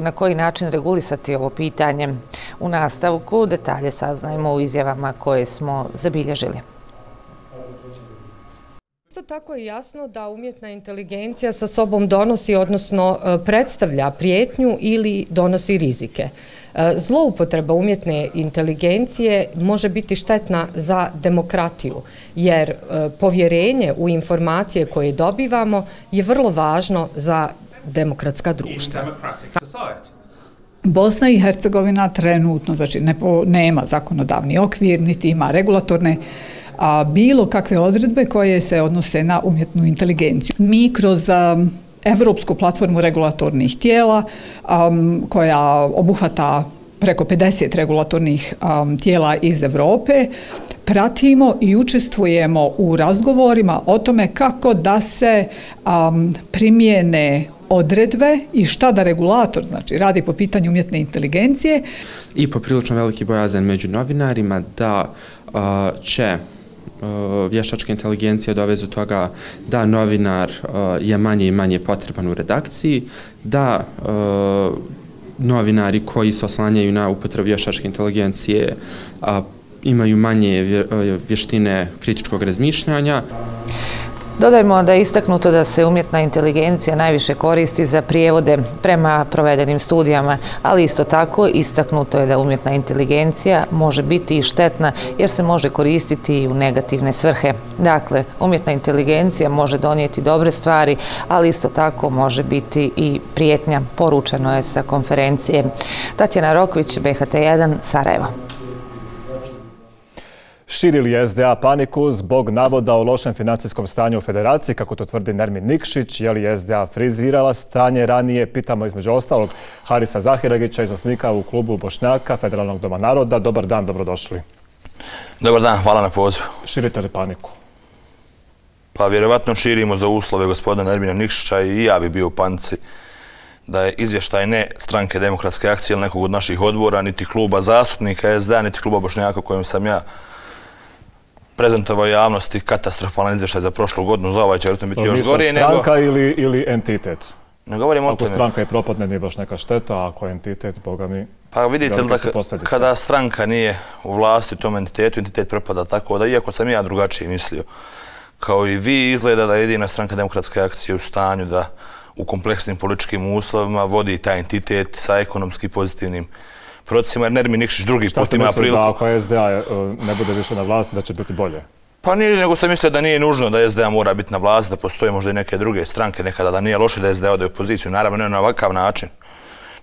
na koji način regulisati ovo pitanje. U nastavku detalje saznajemo u izjavama koje smo zabilježili. Isto tako je jasno da umjetna inteligencija sa sobom donosi, odnosno e, predstavlja prijetnju ili donosi rizike. E, zloupotreba umjetne inteligencije može biti štetna za demokratiju, jer e, povjerenje u informacije koje dobivamo je vrlo važno za demokratska društva. Bosna i Hercegovina trenutno znači, ne, nema zakonodavni okvir, niti ima regulatorne a bilo kakve odredbe koje se odnose na umjetnu inteligenciju. Mi kroz Evropsku platformu regulatornih tijela um, koja obuhvata preko 50 regulatornih um, tijela iz Evrope, pratimo i učestvujemo u razgovorima o tome kako da se um, primijene odredbe i šta da regulator znači radi po pitanju umjetne inteligencije. I poprilično veliki bojazan među novinarima da uh, će Uh, vještačka inteligencija doveze do toga da novinar je manje i manje potreban u redakciji, da novinari koji se oslanjaju na upotrebu vještačke inteligencije imaju manje vještine kritičkog razmišljanja. Dodajmo da je istaknuto da se umjetna inteligencija najviše koristi za prijevode prema provedenim studijama, ali isto tako istaknuto je da umjetna inteligencija može biti i štetna jer se može koristiti i u negativne svrhe. Dakle, umjetna inteligencija može donijeti dobre stvari, ali isto tako može biti i prijetnja. Poručeno je sa konferencije. Tatjana Rokvić, BHT1, Sarajevo. Širili SDA paniku zbog navoda o lošem financijskom stanju u federaciji, kako to tvrdi Nermin Nikšić, je li SDA frizirala stanje ranije, pitamo između ostalog Harisa Zahiregića i zasnika u klubu Bošnjaka, Federalnog doma naroda. Dobar dan, dobrodošli. Dobar dan, hvala na pozivu. Širite li paniku? Pa vjerovatno širimo za uslove gospodina Nermina Nikšića i ja bi bio u panici da je izvještaj ne stranke demokratske akcije ili nekog od naših odbora, niti kluba zastupnika SDA, niti kluba Bošnjaka kojim sam ja prezentovao javnosti katastrofalan izvještaj za prošlu godinu, za ovaj će vjerojatno biti još gorije. Nego... stranka ili, ili entitet? Ne govorim o tome. Ako stranka je propadne, nije baš neka šteta, a ako je entitet, boga mi... Pa vidite li da kada stranka nije u vlasti u tom entitetu, entitet propada tako da, iako sam ja drugačije mislio, kao i vi, izgleda da je jedina stranka demokratske akcije u stanju da u kompleksnim političkim uslovima vodi taj entitet sa ekonomski pozitivnim procesima, jer Nermin Nikšić drugi put ima priliku. Šta ste mislili da ako SDA e, ne bude više na vlasti, da će biti bolje? Pa nije, nego sam mislio da nije nužno da SDA mora biti na vlasti, da postoje možda i neke druge stranke nekada, da nije loše da SDA ode u opoziciju. Naravno, ne na ovakav način,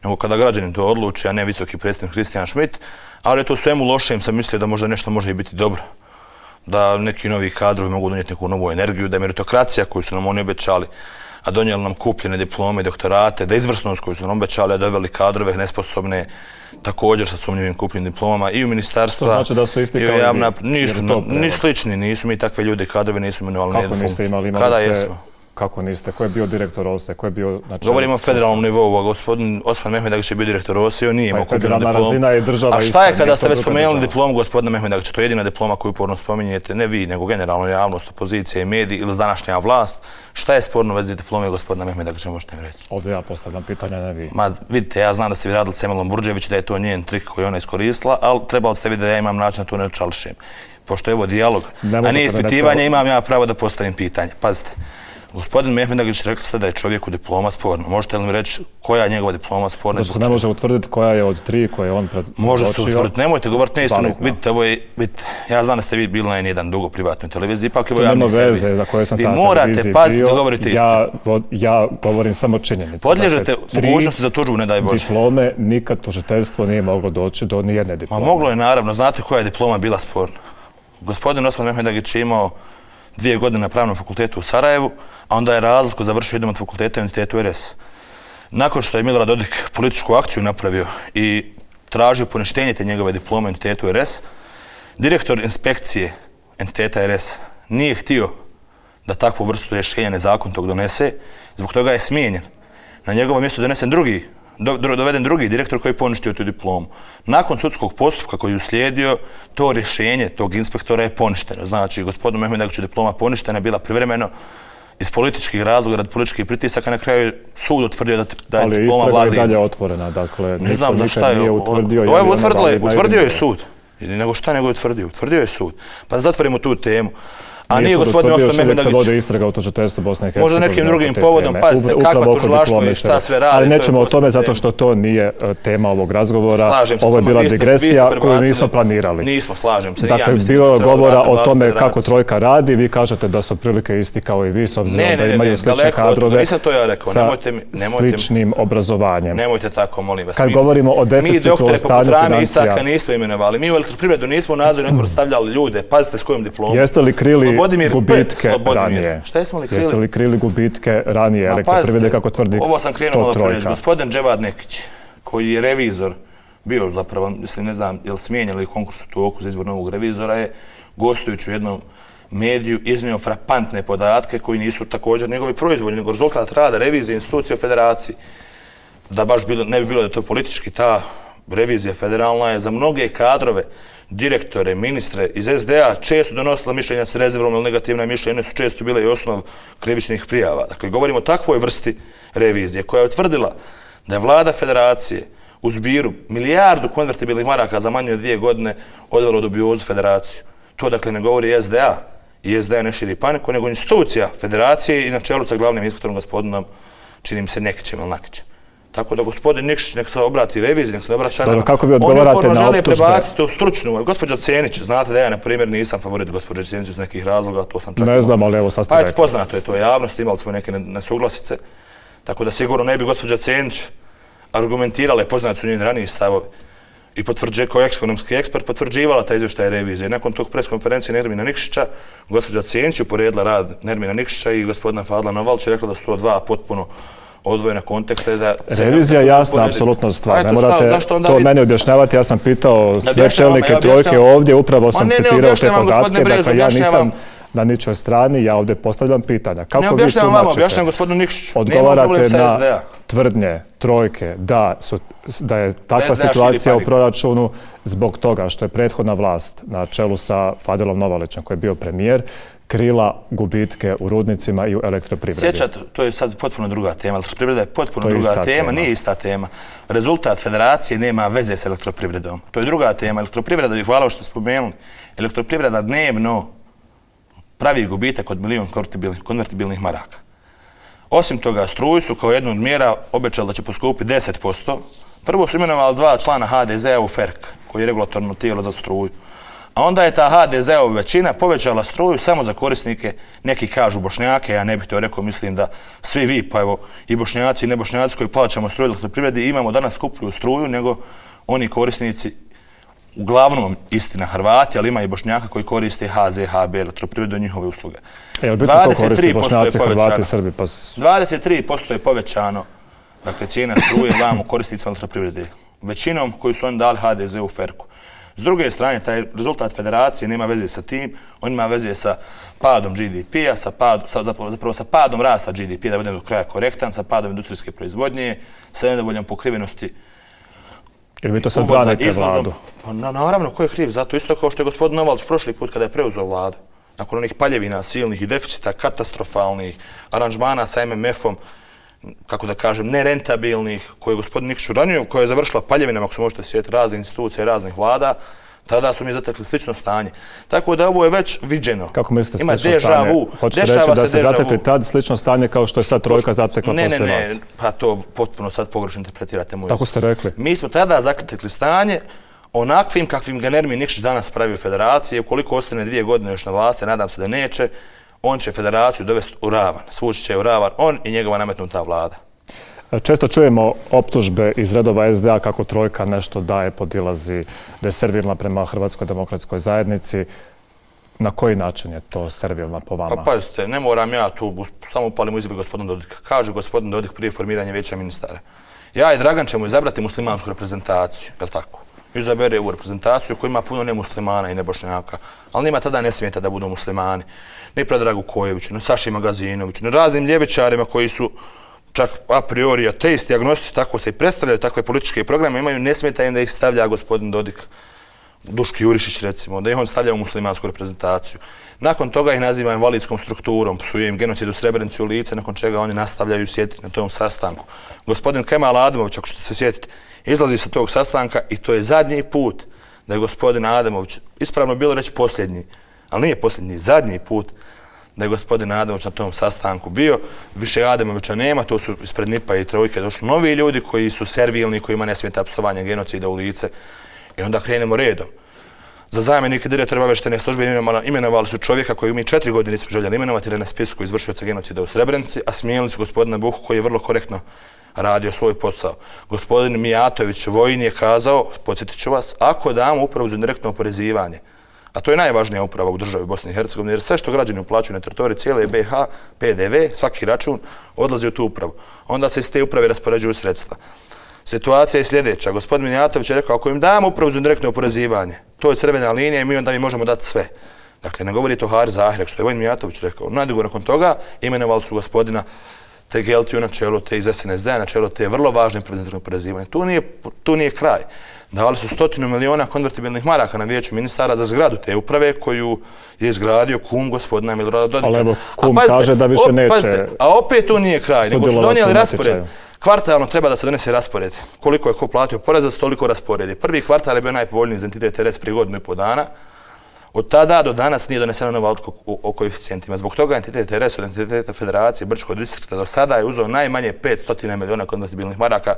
nego kada građanin to odluči, a ne visoki predstavnik Kristijan Schmidt, ali to svemu lošem sam mislio da možda nešto može i biti dobro. Da neki novi kadrovi mogu donijeti neku novu energiju, da je meritokracija koju su nam oni obećali, a donijeli nam kupljene diplome i doktorate, da izvrsnost koju su nam obećali, a doveli kadrove nesposobne, također sa sumnjivim kupljenim diplomama i u ministarstva. To znači da su isti kao javna, nisu, nisu slični, nisu mi takve ljude kadrove, nisu imenovali funkciju. Kako niste imali, imali Kada ste... jesmo? Kako niste? Ko je bio direktor OSE? Ko je bio... Znači, Govorimo o federalnom nivou, a gospodin Osman Mehmedagić je bio direktor OSE, on nije imao pa kupljenu diplomu. razina je država A šta je kada ste već spomenuli diplomu gospodina Mehmedagića? To je jedina diploma koju uporno spominjete, ne vi, nego generalno javnost, opozicija i mediji ili današnja vlast. Šta je sporno vezi diplome gospodina Mehmedagića, možete mi reći? Ovdje ja postavljam pitanja, ne vi. Ma, vidite, ja znam da ste vi radili s Emilom Burđević, da je to njen trik koji ona iskoristila, ali trebali ste vidjeti da ja imam način na to neutrališem. Pošto je ovo dijalog, a nije ispitivanje, imam ja pravo da postavim pitanje. Pazite, Gospodin Mehmedagić rekli ste da je čovjeku diploma sporna. Možete li mi reći koja je njegova diploma sporna? Znači se ne može utvrditi koja je od tri koje je on predočio? Može se utvrditi. Nemojte govoriti neistinu. Vidite, ovo je, vidite, ja znam da ste vi bili na jedan dugo privatnoj televiziji, ipak je ovo javni servis. za koje sam vi morate paziti da govorite istinu. Ja, ja govorim samo činjenice. Podlježete dakle, mogućnosti za tužbu, ne daj Bože. Diplome nikad tužiteljstvo nije moglo doći do nijedne diplome. Ma moglo je, naravno. Znate koja je diploma bila sporna? Gospodin Osman Mehmedagić je imao dvije godine na pravnom fakultetu u Sarajevu, a onda je razliku završio jednom od fakulteta i Unitetu RS. Nakon što je Milorad Dodik političku akciju napravio i tražio poništenje te njegove diplome u Unitetu RS, direktor inspekcije Entiteta RS nije htio da takvu vrstu rješenja nezakonitog donese, zbog toga je smijenjen. Na njegovo mjesto donesen drugi doveden drugi direktor koji je poništio tu diplomu. Nakon sudskog postupka koji je uslijedio, to rješenje tog inspektora je poništeno. Znači, gospodinu Mehmedagiću diploma poništena je bila privremeno iz političkih razloga, rad političkih pritisaka, na kraju je sud utvrdio da, da je diploma vladi. Ali istraga je dalje otvorena, dakle, ne znam za šta je. Utvrdio, je utvrdilo, utvrdio je sud. Nego šta nego je utvrdio? Utvrdio je sud. Pa da zatvorimo tu temu. A nije gospodin Osman Mehmedović. Se vode istraga u tužiteljstvu Bosne i Hercegovine. Možda nekim drugim povodom, pazite, kakva tužilaštvo i šta sve radi. Ali nećemo o tome zato što to nije e, tema ovog razgovora. Slažem se. Ovo je bila digresija koju nismo planirali. Nismo, slažem se. Dakle, bilo je govora o tome kako trojka radi. Vi kažete da su prilike isti kao i vi, s obzirom da imaju slične kadrove sa sličnim obrazovanjem. Nemojte tako, molim vas. Kad govorimo o deficitu, o stanju financija... Mi, nismo imenovali. Mi u elektroprivredu nismo u nadzorni odbor [CLEARS THROAT] stavljali ljude. Pazite s kojom diplomom. Jeste li krili gubitke ranije. Šta jesmo li krili? Jeste li krili gubitke ranije elektroprivrede kako tvrdi Ovo sam krenuo malo prije. Gospodin Dževad Nekić, koji je revizor, bio zapravo, mislim, ne znam, je li smijenjali konkurs u toku za izbor novog revizora, je gostujući u jednom mediju iznio frapantne podatke koji nisu također njegovi proizvodi, nego rezultat rada revizije institucije u federaciji. Da baš bilo, ne bi bilo da to politički, ta revizija federalna je za mnoge kadrove direktore, ministre iz SDA često donosila mišljenja s rezervom ili negativne mišljenja, su često bile i osnov krivičnih prijava. Dakle, govorimo o takvoj vrsti revizije koja je utvrdila da je vlada federacije u zbiru milijardu konvertibilnih maraka za manje od dvije godine odvelo u dubiozu federaciju. To dakle ne govori SDA i SDA ne širi paniku, nego institucija federacije i na čelu sa glavnim inspektorom gospodinom čini se Nekićem ili Nakićem. Tako da gospodin Nikšić nek se obrati reviziji, nek se obraća Dobro, kako vi odgovarate na optužbe? prebaciti u stručnu. Gospođa Cenić, znate da ja, na primjer, nisam favorit gospođa Cenić iz nekih razloga, to sam čak... Ne znam, ali evo sad ste rekli. Pa poznato je to javnost, imali smo neke nesuglasice. Tako da sigurno ne bi gospođa Cenić argumentirala, poznat su njeni raniji stavovi i potvrđe, kao ekonomski ekspert potvrđivala ta izvještaja revizije. Nakon tog preskonferencije Nermina Nikšića, gospođa Cenić uporedila rad Nermina Nikšića i gospodina Fadla Novalća rekla da su to dva potpuno odvojena konteksta. Da Revizija je jasna, apsolutno stvar. Ne morate to meni objašnjavati. Ja sam pitao sve čelnike trojke ovdje, upravo sam citirao te podatke. Dakle, ja nisam na ničoj strani, ja ovdje postavljam pitanja. Kako ne objašnjam vama, objašnjam gospodinu Nikšiću. Odgovarate na tvrdnje trojke da, su, da je takva situacija u proračunu zbog toga što je prethodna vlast na čelu sa Fadilom Novalićem koji je bio premijer, krila gubitke u rudnicima i u elektroprivredi. Sjećate, to je sad potpuno druga tema. Elektroprivreda je potpuno je druga tema, tema, nije ista tema. Rezultat federacije nema veze s elektroprivredom. To je druga tema. Elektroprivreda, vi hvala što spomenuli, elektroprivreda dnevno pravi gubitak od milijon konvertibilnih maraka. Osim toga, struju su kao jednu od mjera obećali da će poskupiti 10%. Prvo su imenovali dva člana HDZ-a u FERK, koji je regulatorno tijelo za struju. A onda je ta HDZ-ova većina povećala struju samo za korisnike, neki kažu bošnjake, ja ne bih to rekao, mislim da svi vi, pa evo i bošnjaci i nebošnjaci koji plaćamo struju elektroprivredi, imamo danas skuplju struju nego oni korisnici uglavnom istina Hrvati, ali ima i Bošnjaka koji koriste HZHB, elektroprivredu njihove usluge. E, bitno ko koriste Bošnjaci, Hrvati, Srbi? Pa... 23% je povećano dakle, cijena struje vamo korisnicima elektroprivrede. Većinom koji su oni dali HDZ u Ferku. S druge strane, taj rezultat federacije nema veze sa tim, on ima veze sa padom GDP-a, sa pad, sa, zapravo, zapravo sa padom rasta GDP, da budem do kraja korektan, sa padom industrijske proizvodnje, sa nedovoljom pokrivenosti Ili vi to sad branite vladu? Pa na, naravno, ko je kriv za to? Isto kao što je gospodin Novalić prošli put kada je preuzeo vladu. Nakon onih paljevina silnih i deficita katastrofalnih, aranžmana sa MMF-om, kako da kažem, nerentabilnih, koje je gospodin Nikšić uranio, koja je završila paljevinama, ako se možete sjetiti, razne institucije, raznih vlada, tada su mi zatekli slično stanje. Tako da ovo je već viđeno. Kako mislite Ima slično stanje? Vu. Hoćete reći da ste zatekli tad slično stanje kao što je sad trojka zatekla ne, posle vas? Ne, ne, ne, pa to potpuno sad pogrešno interpretirate moju Tako ste rekli. Mi smo tada zatekli stanje onakvim kakvim ga Nermin Nikšić danas pravi u federaciji. Ukoliko ostane dvije godine još na vlasti, nadam se da neće, on će federaciju dovesti u ravan. Svući će u ravan on i njegova nametnuta vlada. Često čujemo optužbe iz redova SDA kako trojka nešto daje, podilazi, da je servirna prema Hrvatskoj demokratskoj zajednici. Na koji način je to servirna po vama? Pa pazite, ne moram ja tu, samo upalim u izbog gospodina Dodika. Kaže gospodin Dodik prije formiranja veća ministara. Ja i Dragan ćemo izabrati muslimansku reprezentaciju, je li tako? Izabere u reprezentaciju koja ima puno nemuslimana i nebošnjaka, ali nima tada ne smeta da budu muslimani. Ni Predragu Kojeviću, ni Saši Magazinoviću, ni raznim ljevičarima koji su čak a priori ateisti, agnostici, tako se i predstavljaju, takve političke programe imaju, ne smeta im da ih stavlja gospodin Dodik, Duški Jurišić recimo, da ih on stavlja u muslimansku reprezentaciju. Nakon toga ih naziva invalidskom strukturom, psuje im genocid u Srebrenici u lice, nakon čega oni nastavljaju sjetiti na tom sastanku. Gospodin Kemal Adamović, ako ćete se sjetiti, izlazi sa tog sastanka i to je zadnji put da je gospodin Adamović, ispravno bilo reći posljednji, ali nije posljednji, zadnji put, da je gospodin Adamović na tom sastanku bio. Više Adamovića nema, to su ispred Nipa i Trojke došli novi ljudi koji su servilni, koji ima nesmijeta psovanja genocida u lice. I onda krenemo redom. Za zamjenike direktora obaveštene službe imenovali su čovjeka koji mi četiri godine nismo željeli imenovati, jer je na spisku izvršioca genocida u Srebrenici, a smijenili su gospodina Buhu koji je vrlo korektno radio svoj posao. Gospodin Mijatović, Vojin je kazao, podsjetit ću vas, ako damo upravo za direktno oporezivanje, A to je najvažnija uprava u državi Bosne i Hercegovine, jer sve što građani uplaćuju na teritoriji cijele BH, PDV, svaki račun, odlazi u tu upravu. Onda se iz te uprave raspoređuju sredstva. Situacija je sljedeća. Gospodin Minjatović je rekao, ako im damo upravu za direktno oporezivanje, to je crvena linija i mi onda mi možemo dati sve. Dakle, ne govori to Har Zahirek, što je Vojn Mijatović rekao. Najdugo nakon toga imenovali su gospodina Tegeltiju na čelo te iz SNSD, na čelo te vrlo važne preventivne oporezivanje. Tu nije, tu nije kraj davali su stotinu miliona konvertibilnih maraka na vijeću ministara za zgradu te uprave koju je izgradio kum gospodina Milorada Dodika. Ali evo, kum pazite, kaže da više neće... Pazite, a opet tu nije kraj, nego su donijeli raspored. Kvartalno treba da se donese raspored. Koliko je ko platio poreza, toliko rasporedi. Prvi kvartal je bio najpovoljniji za entitet RS prije godinu i po dana. Od tada do danas nije donesena nova odluka o koeficijentima. Zbog toga entitet RS od entiteta Federacije Brčkog distrikta do sada je uzao najmanje 500 miliona konvertibilnih maraka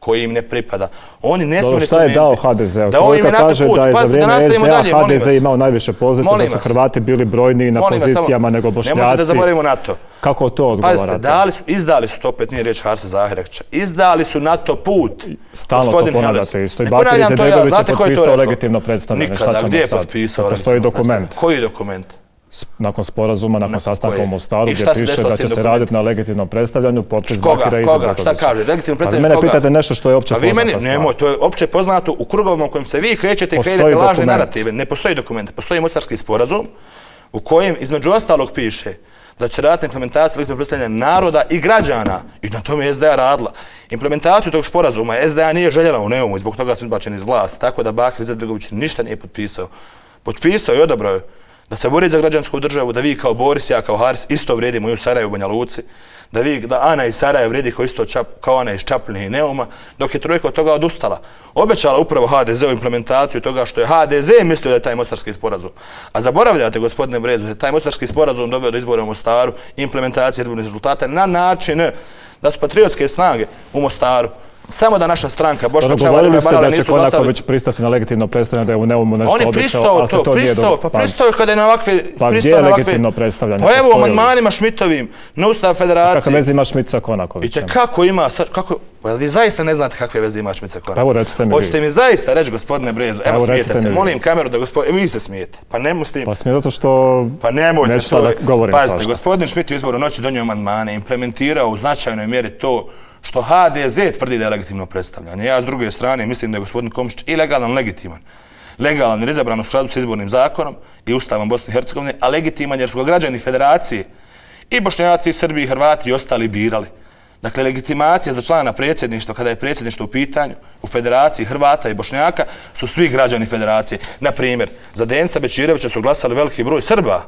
koji im ne pripada. Oni ne smiju Šta je dao HDZ? Da on im je kaže da je za vrijeme SDA HDZ imao najviše pozicije, da su Hrvati bili brojniji na pozicijama nego Bošnjaci. Nemojte da zaboravimo na to. Kako to odgovarate? Pazite, dali su, izdali su to, opet nije riječ Harsa Zahirekća, izdali su na to put. Stalno to ponavljate isto. I Bakir Izetbegović je potpisao legitimno predstavljanje. Nikada, gdje je potpisao? Postoji dokument. Koji dokument? Nakon sporazuma, nakon sastanka u Mostaru, gdje piše da će se raditi na legitimnom predstavljanju, potpis Bakira i Koga? Šta kaže? Legitimno predstavljanje koga? mene pitate nešto što je opće poznato. vi meni, nemoj, to je opće poznato u krugovima u kojem se vi krećete i kreirate lažne narative. Ne postoji dokument, postoji Mostarski sporazum u kojem između ostalog piše da će raditi implementaciju legitimnog predstavljanja naroda i građana. I na tome je SDA radila. Implementaciju tog sporazuma SDA nije željela u Neumu i zbog toga su izbačeni iz vlasti. Tako da Bakir Izetbegović ništa nije potpisao. Potpisao i odabrao da se bori za građansku državu, da vi kao Boris, ja kao Haris isto vrijedimo i u Sarajevu, Banja Luci, da vi, da Ana iz Sarajevo vrijedi kao isto čap, kao Ana iz Čapljine i Neuma, dok je trojka od toga odustala. Obećala upravo HDZ u implementaciju toga što je HDZ mislio da je taj mostarski sporazum. A zaboravljate, gospodine Brezu, da je taj mostarski sporazum doveo do izbora u Mostaru implementacije rezultata na način da su patriotske snage u Mostaru Samo da naša stranka, Boško Čava, Govorili ste da će Konaković pristati na legitimno predstavljanje, da je u Neumu nešto. On je pristao to, to pristao, pa pristao je kada je na ovakve... Pa gdje je legitimno predstavljanje? Pa evo, manmanima Šmitovim, na Ustav federacije. Kakve veze ima Šmit sa Konakovićem? I kako ima, kako, Pa vi zaista ne znate kakve veze ima Šmica Konaković? Evo recite mi Hoćete mi zaista reći, gospodine Brezo, evo, evo smijete se, molim kameru da gospodine, vi se smijete, pa ne s tim. Pa smije zato što pa nemojte neću sada govorim Pazite, gospodin Šmit u izboru noći donio amandmane, implementirao u značajnoj mjeri to što HDZ tvrdi da je legitimno predstavljanje. Ja s druge strane mislim da je gospodin Komšić i legalan, legitiman. Legalan jer izabran u skladu sa izbornim zakonom i ustavom Bosne i Hercegovine, a legitiman jer su ga građani federacije i Bošnjaci, i Srbi, i Hrvati i ostali birali. Dakle, legitimacija za člana predsjedništva, kada je predsjedništvo u pitanju, u federaciji Hrvata i Bošnjaka, su svi građani federacije. Na primjer, za Denca Bečirevića su glasali veliki broj Srba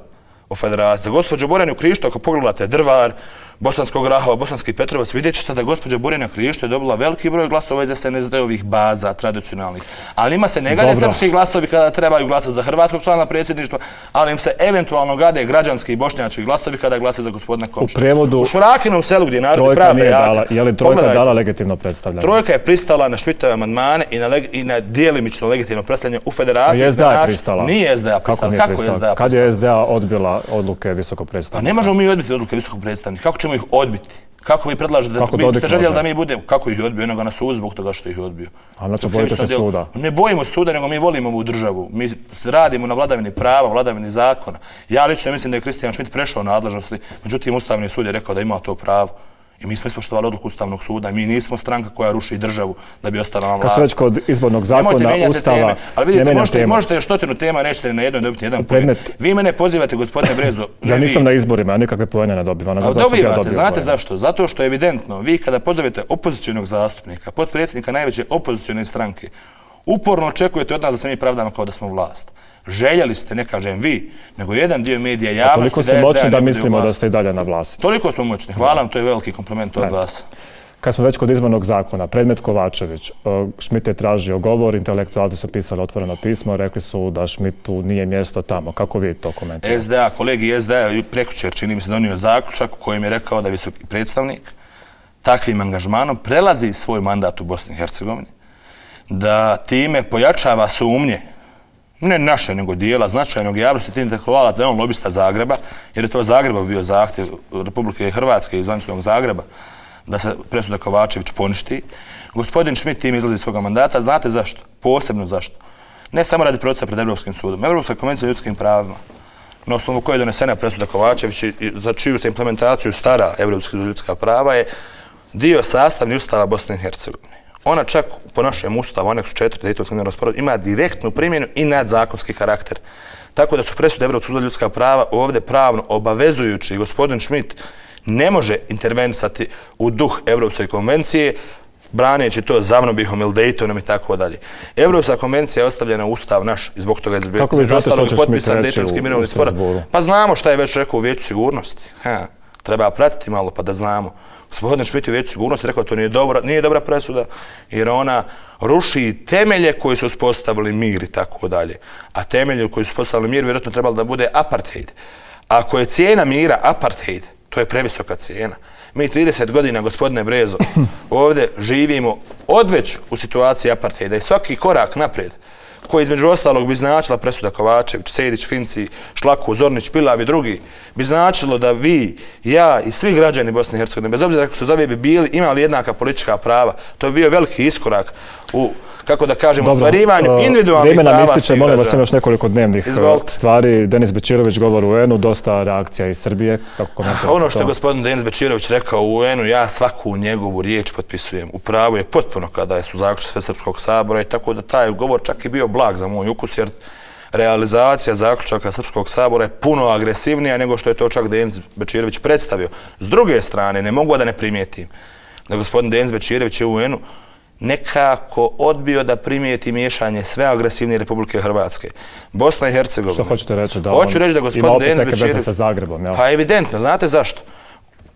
u federaciji. Za gospođu Borjanu Krišto, ako pogledate Drvar, Bosanskog Rahova, Bosanski Petrovac, vidjet ćete da gospođa Borjana Krišto je dobila veliki broj glasova iz SNSD-ovih baza tradicionalnih. Ali ima se negade srpski glasovi kada trebaju glasati za hrvatskog člana predsjedništva, ali im se eventualno gade građanski i bošnjački glasovi kada glasaju za gospodina Komšića. U prevodu... U Švrakinom selu gdje narod pravda jaka. Dala, je li trojka dala legitimno predstavljanje? Trojka je pristala na švitove amandmane i na, leg, i na dijelimično legitimno predstavljanje u federaciji. A SDA je pristala? Nije SDA pristala. Kako, Kako je SDA pristala? Kad je SDA odbila odluke visokog predstavnika? Pa ne možemo mi odbiti odluke visokog predstavnika. Kako ćemo ih odbiti? Kako vi predlažete da vi ste željeli da mi budemo? Kako ih odbio? Eno ga na sud zbog toga što ih odbio. A znači bojite se suda? Ne bojimo suda, nego mi volimo ovu državu. Mi radimo na vladavini prava, vladavini zakona. Ja lično mislim da je Kristijan Šmit prešao nadležnosti, međutim Ustavni sud je rekao da ima to pravo. I mi smo ispoštovali odluku Ustavnog suda. Mi nismo stranka koja ruši državu da bi ostala na vlasti. Kad se već kod izbornog zakona, Ustava, teme. Ali vidite, možete, tema. možete još stotinu tema, nećete na jednoj dobiti jedan Predmet... Vi mene pozivate, gospodine Brezo. ja nisam vi. na izborima, ja nikakve pojene ne dobivam. Dobivate, ja znate pojene. zašto? Zato što je evidentno, vi kada pozovete opozicijonog zastupnika, podpredsjednika najveće opozicijone stranke, uporno očekujete od nas da se mi pravdamo kao da smo vlast željeli ste, ne kažem vi, nego jedan dio medija javnosti toliko smo moćni da mislimo da ste i dalje na vlasti. Toliko smo moćni. Hvala vam, to je veliki kompliment od vas. Kad smo već kod izbornog zakona, predmet Kovačević, Šmit je tražio govor, intelektualci su pisali otvoreno pismo, rekli su da Šmitu nije mjesto tamo. Kako vi to komentirate? SDA, kolegi SDA, prekućer čini mi se donio zaključak u kojem je rekao da visoki predstavnik takvim angažmanom prelazi svoj mandat u Bosni i Hercegovini, da time pojačava sumnje ne naše, nego dijela značajnog javnosti, tim hvala da je on lobista Zagreba, jer je to Zagreba bio zahtjev Republike Hrvatske i zvaničnog Zagreba, da se presuda Kovačević poništi. Gospodin Šmit tim izlazi iz svog mandata, znate zašto? Posebno zašto? Ne samo radi procesa pred Evropskim sudom. Evropska konvencija o ljudskim pravima, na osnovu koje je donesena presuda Kovačević i za čiju se implementaciju stara Evropska ljudska prava je dio sastavni ustava Bosne i Hercegovine ona čak po našem ustavu, aneksu 4 Dejtonskog mirnog sporazuma, ima direktnu primjenu i nadzakonski karakter. Tako da su presude Evropskog suda ljudska prava ovdje pravno obavezujući. Gospodin Schmidt ne može intervenisati u duh Evropske konvencije, braneći to zavnobihom ili Daytonom i tako dalje. Evropska konvencija je ostavljena u ustav naš i zbog toga je zbog će Schmidt reći u Strasburu? Pa znamo šta je već rekao u vijeću sigurnosti. Ha, treba pratiti malo pa da znamo. Gospodin Šmit u vijeću sigurnosti rekao to nije dobra, nije dobra presuda jer ona ruši temelje koji su uspostavili mir i tako dalje. A temelje koji su uspostavili mir vjerojatno trebalo da bude apartheid. Ako je cijena mira apartheid, to je previsoka cijena. Mi 30 godina, gospodine Brezo, [LAUGHS] ovdje živimo odveć u situaciji apartheida i svaki korak naprijed koji između ostalog bi značila presuda Kovačević, Sedić, Finci, Šlaku, Zornić, Pilav i drugi, bi značilo da vi, ja i svi građani Bosne i Hercegovine, bez obzira kako se zove, bi bili, imali jednaka politička prava. To bi bio veliki iskorak u kako da kažemo, Dobro, stvarivanju uh, individualnih prava. Vreme nam ističe, molim vas još nekoliko dnevnih uh, Izvolite. stvari. Denis Bečirović govor u UN-u, dosta reakcija iz Srbije. Kako ono što je gospodin Denis Bečirović rekao u UN-u, ja svaku njegovu riječ potpisujem. U pravu je potpuno kada su zaključe sve Srpskog sabora i tako da taj govor čak i bio blag za moj ukus, jer realizacija zaključaka Srpskog sabora je puno agresivnija nego što je to čak Denis Bečirović predstavio. S druge strane, ne mogu da ne primijetim da gospodin Denis Bečirović je u UN-u nekako odbio da primijeti miješanje sve agresivnije Republike Hrvatske. Bosna i Hercegovina. Što hoćete reći? Da Hoću reći da gospodin Denis. Ima opet neke veze sa Zagrebom, jel? Pa evidentno, znate zašto?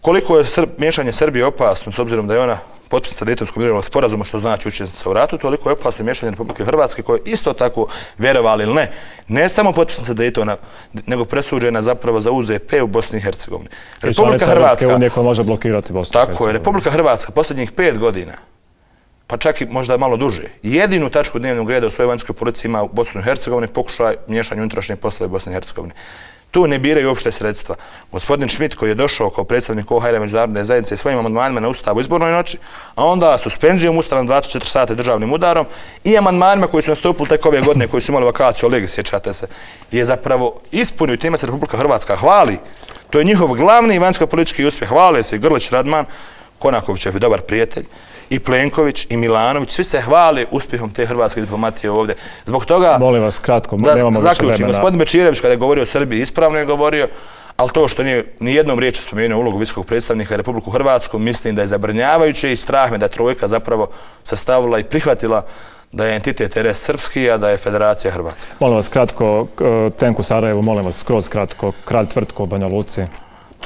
Koliko je Srb, miješanje Srbije opasno, s obzirom da je ona potpisnica Dejtonskog mirovnog sporazuma, što znači učesnica u ratu, toliko je opasno miješanje Republike Hrvatske, koje isto tako, vjerovali ili ne, ne samo potpisnica Dejtona, nego presuđena zapravo za UZP u Bosni i Hercegovini. Republika Hrvatska... Unije koja može blokirati Bosnu Tako je, Republika Hrvatska posljednjih pet godina pa čak i možda malo duže, jedinu tačku dnevnog reda u svojoj vanjskoj politici ima u Bosnu i Hercegovini, pokušaj miješanja unutrašnje poslove Bosne i Hercegovine. Tu ne biraju uopšte sredstva. Gospodin Šmit koji je došao kao predstavnik OHR Međunarodne zajednice i svojim amandmanima na ustavu izbornoj noći, a onda suspenzijom ustava 24 sata državnim udarom i amandmanima koji su nastupili tek ove godine koji su imali vakaciju o Ligi, sjećate se, je zapravo ispunio i time se Republika Hrvatska hvali. To je njihov glavni vanjsko-politički uspjeh. Hvale se Grlić Radman, Konakovićev je dobar prijatelj, i Plenković i Milanović, svi se hvale uspjehom te hrvatske diplomatije ovdje. Zbog toga... Molim vas, kratko, da nemamo više vremena. Zaključim, gospodin Bečirević kada je govorio o Srbiji, ispravno je govorio, ali to što nije ni jednom riječu spomenuo ulogu visokog predstavnika Republiku Hrvatsku, mislim da je zabrnjavajuće i strah me da trojka zapravo sastavila i prihvatila da je entitet RS Srpski, a da je Federacija Hrvatska. Molim vas, kratko, Tenku Sarajevo, molim vas, skroz kratko, kralj Tvrtko Banja Luci.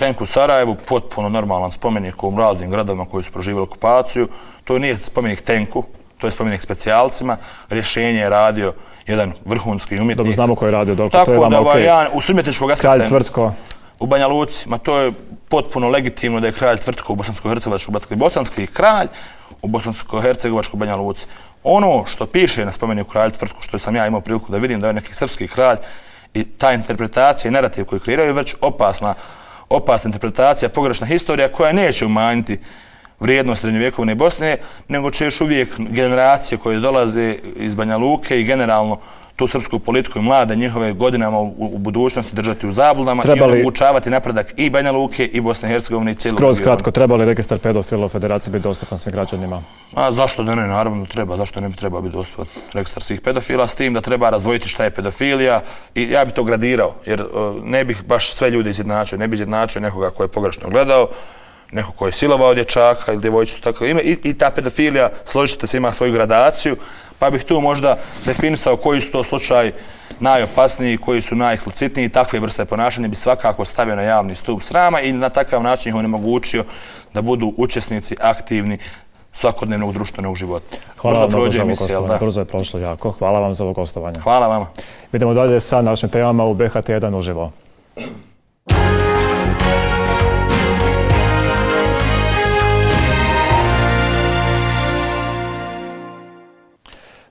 Tenku Sarajevu, potpuno normalan spomenik u raznim gradovima koji su proživjeli okupaciju. To nije spomenik Tenku, to je spomenik specijalcima. Rješenje je radio jedan vrhunski umjetnik. Dobro, znamo ko je radio, dok Tako to je vama da, ovaj, okej. ja, u sumjetničkog aspekta... Kralj Tvrtko. U Banja Luci, ma to je potpuno legitimno da je kralj Tvrtko u Bosansko-Hercegovačku, bosanski kralj u Bosansko-Hercegovačku Banja Luci. Ono što piše na spomeniku kralj Tvrtku, što sam ja imao priliku da vidim da je neki srpski kralj i ta interpretacija i narativ koji kreiraju je već opasna opasna interpretacija, pogrešna historija koja neće umanjiti vrijednost srednjovjekovne Bosne, nego će još uvijek generacije koje dolaze iz Banja Luke i generalno tu srpsku politiku i mlade njihove godinama u, u budućnosti držati u zabludama Trebali- i omogućavati napredak i Banja Luke i Bosne i Hercegovine i cijelog Skroz kratko, treba li registar pedofila u Federaciji biti dostupan svim građanima? A zašto da ne, naravno treba, zašto ne bi trebao biti dostupan registar svih pedofila, s tim da treba razvojiti šta je pedofilija i ja bi to gradirao, jer uh, ne bih baš sve ljude izjednačio, ne bi izjednačio nekoga ko je pogrešno gledao, neko ko je silovao dječaka ili djevojčicu, tako ima i, i ta pedofilija, složite se, ima svoju gradaciju, pa bih tu možda definisao koji su to slučaj najopasniji, koji su najeksplicitniji, takve vrste ponašanja bi svakako stavio na javni stup srama i na takav način ih onemogućio da budu učesnici aktivni svakodnevnog društvenog života. Hvala Brzo vam prođe za emisija, da? Brzo je prošlo jako. Hvala vam za ovo gostovanje. Hvala vama. Idemo dalje sa našim temama u BHT1 uživo.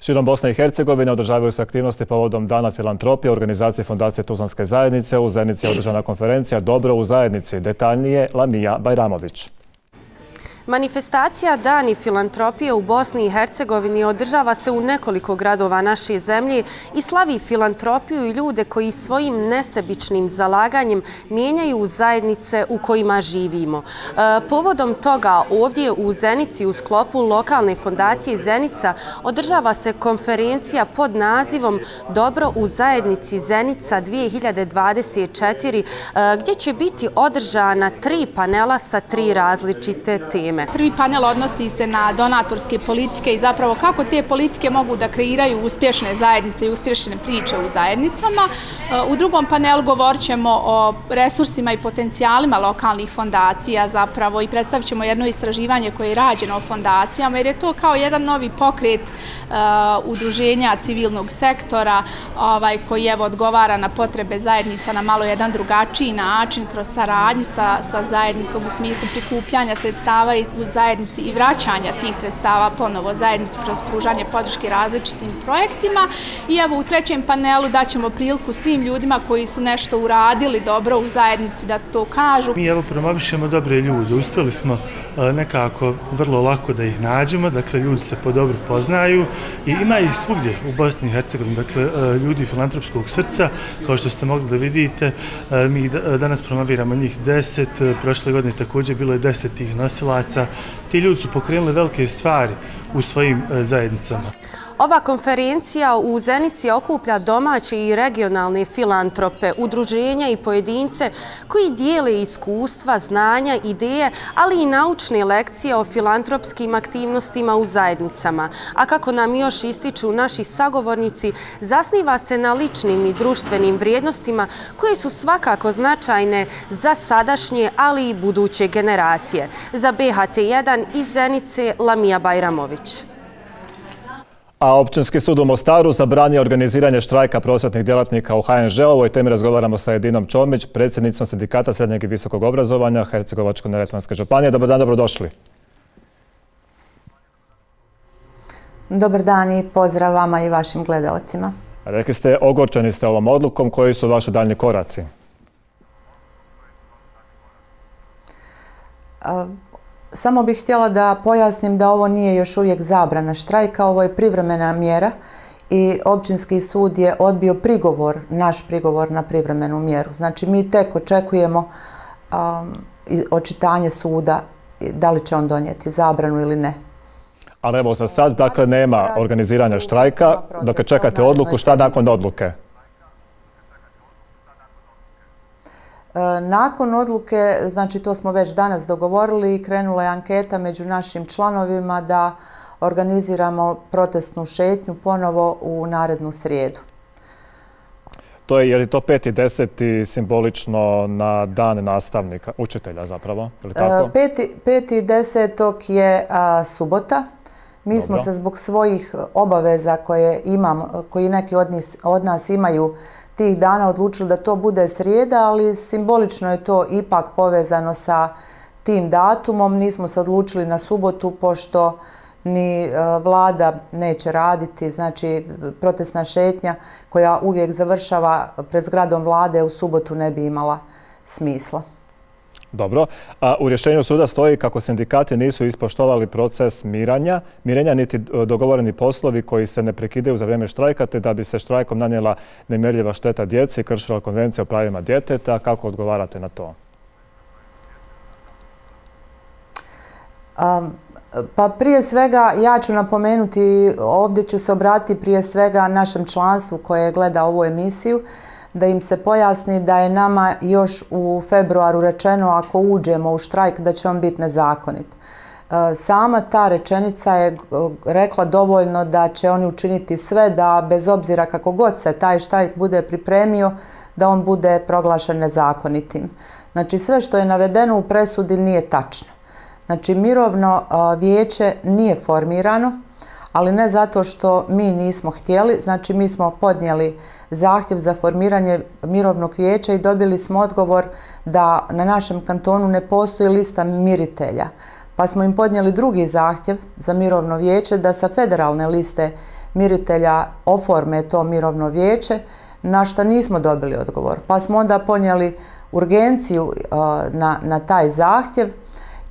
Širom Bosne i Hercegovine održavaju se aktivnosti povodom Dana filantropije organizacije Fondacije Tuzlanske zajednice. U Zenici je održana konferencija Dobro u zajednici. Detaljnije Lamija Bajramović. Manifestacija Dani filantropije u Bosni i Hercegovini održava se u nekoliko gradova naše zemlje i slavi filantropiju i ljude koji svojim nesebičnim zalaganjem mijenjaju zajednice u kojima živimo. E, povodom toga ovdje u Zenici u sklopu lokalne fondacije Zenica održava se konferencija pod nazivom Dobro u zajednici Zenica 2024 e, gdje će biti održana tri panela sa tri različite teme. Prvi panel odnosi se na donatorske politike i zapravo kako te politike mogu da kreiraju uspješne zajednice i uspješne priče u zajednicama. U drugom panelu govorit ćemo o resursima i potencijalima lokalnih fondacija zapravo i predstavit ćemo jedno istraživanje koje je rađeno o fondacijama jer je to kao jedan novi pokret e, udruženja civilnog sektora ovaj, koji evo odgovara na potrebe zajednica na malo jedan drugačiji način kroz saradnju sa, sa zajednicom u smislu prikupljanja sredstava stvari u zajednici i vraćanja tih sredstava ponovo zajednici kroz pružanje podrške različitim projektima. I evo u trećem panelu daćemo priliku svim ljudima koji su nešto uradili dobro u zajednici da to kažu. Mi evo promovišemo dobre ljude. Uspjeli smo e, nekako vrlo lako da ih nađemo, dakle ljudi se po dobro poznaju i ima ih svugdje u Bosni i Hercegovini, dakle e, ljudi filantropskog srca, kao što ste mogli da vidite, e, mi danas promoviramo njih deset, e, prošle godine također bilo je deset tih nosilaca. Ti ljudi su pokrenuli velike stvari u svojim e, zajednicama. Ova konferencija u Zenici okuplja domaće i regionalne filantrope, udruženja i pojedince koji dijele iskustva, znanja, ideje, ali i naučne lekcije o filantropskim aktivnostima u zajednicama. A kako nam još ističu naši sagovornici, zasniva se na ličnim i društvenim vrijednostima koje su svakako značajne za sadašnje, ali i buduće generacije. Za BHT1 iz Zenice Lamija Bajramović. A Općinski sud u Mostaru zabranio organiziranje štrajka prosvjetnih djelatnika u HNŽ. O ovoj temi razgovaramo sa Edinom Čomić, predsjednicom Sindikata srednjeg i visokog obrazovanja Hercegovačko-Neretvanske županije. Dobar dan, dobrodošli. Dobar dan i pozdrav vama i vašim gledalcima. Rekli ste, ogorčani ste ovom odlukom. Koji su vaši daljni koraci? Samo bih htjela da pojasnim da ovo nije još uvijek zabrana štrajka, ovo je privremena mjera i općinski sud je odbio prigovor, naš prigovor na privremenu mjeru. Znači mi tek očekujemo um, očitanje suda da li će on donijeti zabranu ili ne. Ali evo za sad, dakle, nema organiziranja štrajka. Dakle, čekate odluku, šta nakon odluke? E, nakon odluke, znači to smo već danas dogovorili krenula je anketa među našim članovima da organiziramo protestnu šetnju ponovo u narednu srijedu. To je, je li to 5. i 10. simbolično na dan nastavnika, učitelja zapravo? Je li tako? 5. i 10. je subota. Mi smo se zbog svojih obaveza koje imam, koji neki od nas imaju tih dana odlučili da to bude srijeda, ali simbolično je to ipak povezano sa tim datumom. Nismo se odlučili na subotu, pošto ni e, vlada neće raditi, znači protestna šetnja koja uvijek završava pred zgradom vlade u subotu ne bi imala smisla. Dobro. A u rješenju suda stoji kako sindikati nisu ispoštovali proces miranja, mirenja niti dogovoreni poslovi koji se ne prekidaju za vrijeme štrajka, te da bi se štrajkom nanijela nemjerljiva šteta djeci i kršila konvencija o pravima djeteta. Kako odgovarate na to? Pa prije svega ja ću napomenuti, ovdje ću se obratiti prije svega našem članstvu koje gleda ovu emisiju, da im se pojasni da je nama još u februaru rečeno ako uđemo u štrajk da će on biti nezakonit. E, sama ta rečenica je rekla dovoljno da će oni učiniti sve da bez obzira kako god se taj štrajk bude pripremio, da on bude proglašen nezakonitim. Znači sve što je navedeno u presudi nije tačno. Znači mirovno e, vijeće nije formirano, ali ne zato što mi nismo htjeli, znači mi smo podnijeli zahtjev za formiranje mirovnog vijeća i dobili smo odgovor da na našem kantonu ne postoji lista miritelja. Pa smo im podnijeli drugi zahtjev za mirovno vijeće da sa federalne liste miritelja oforme to mirovno vijeće, na što nismo dobili odgovor. Pa smo onda ponijeli urgenciju na, na taj zahtjev,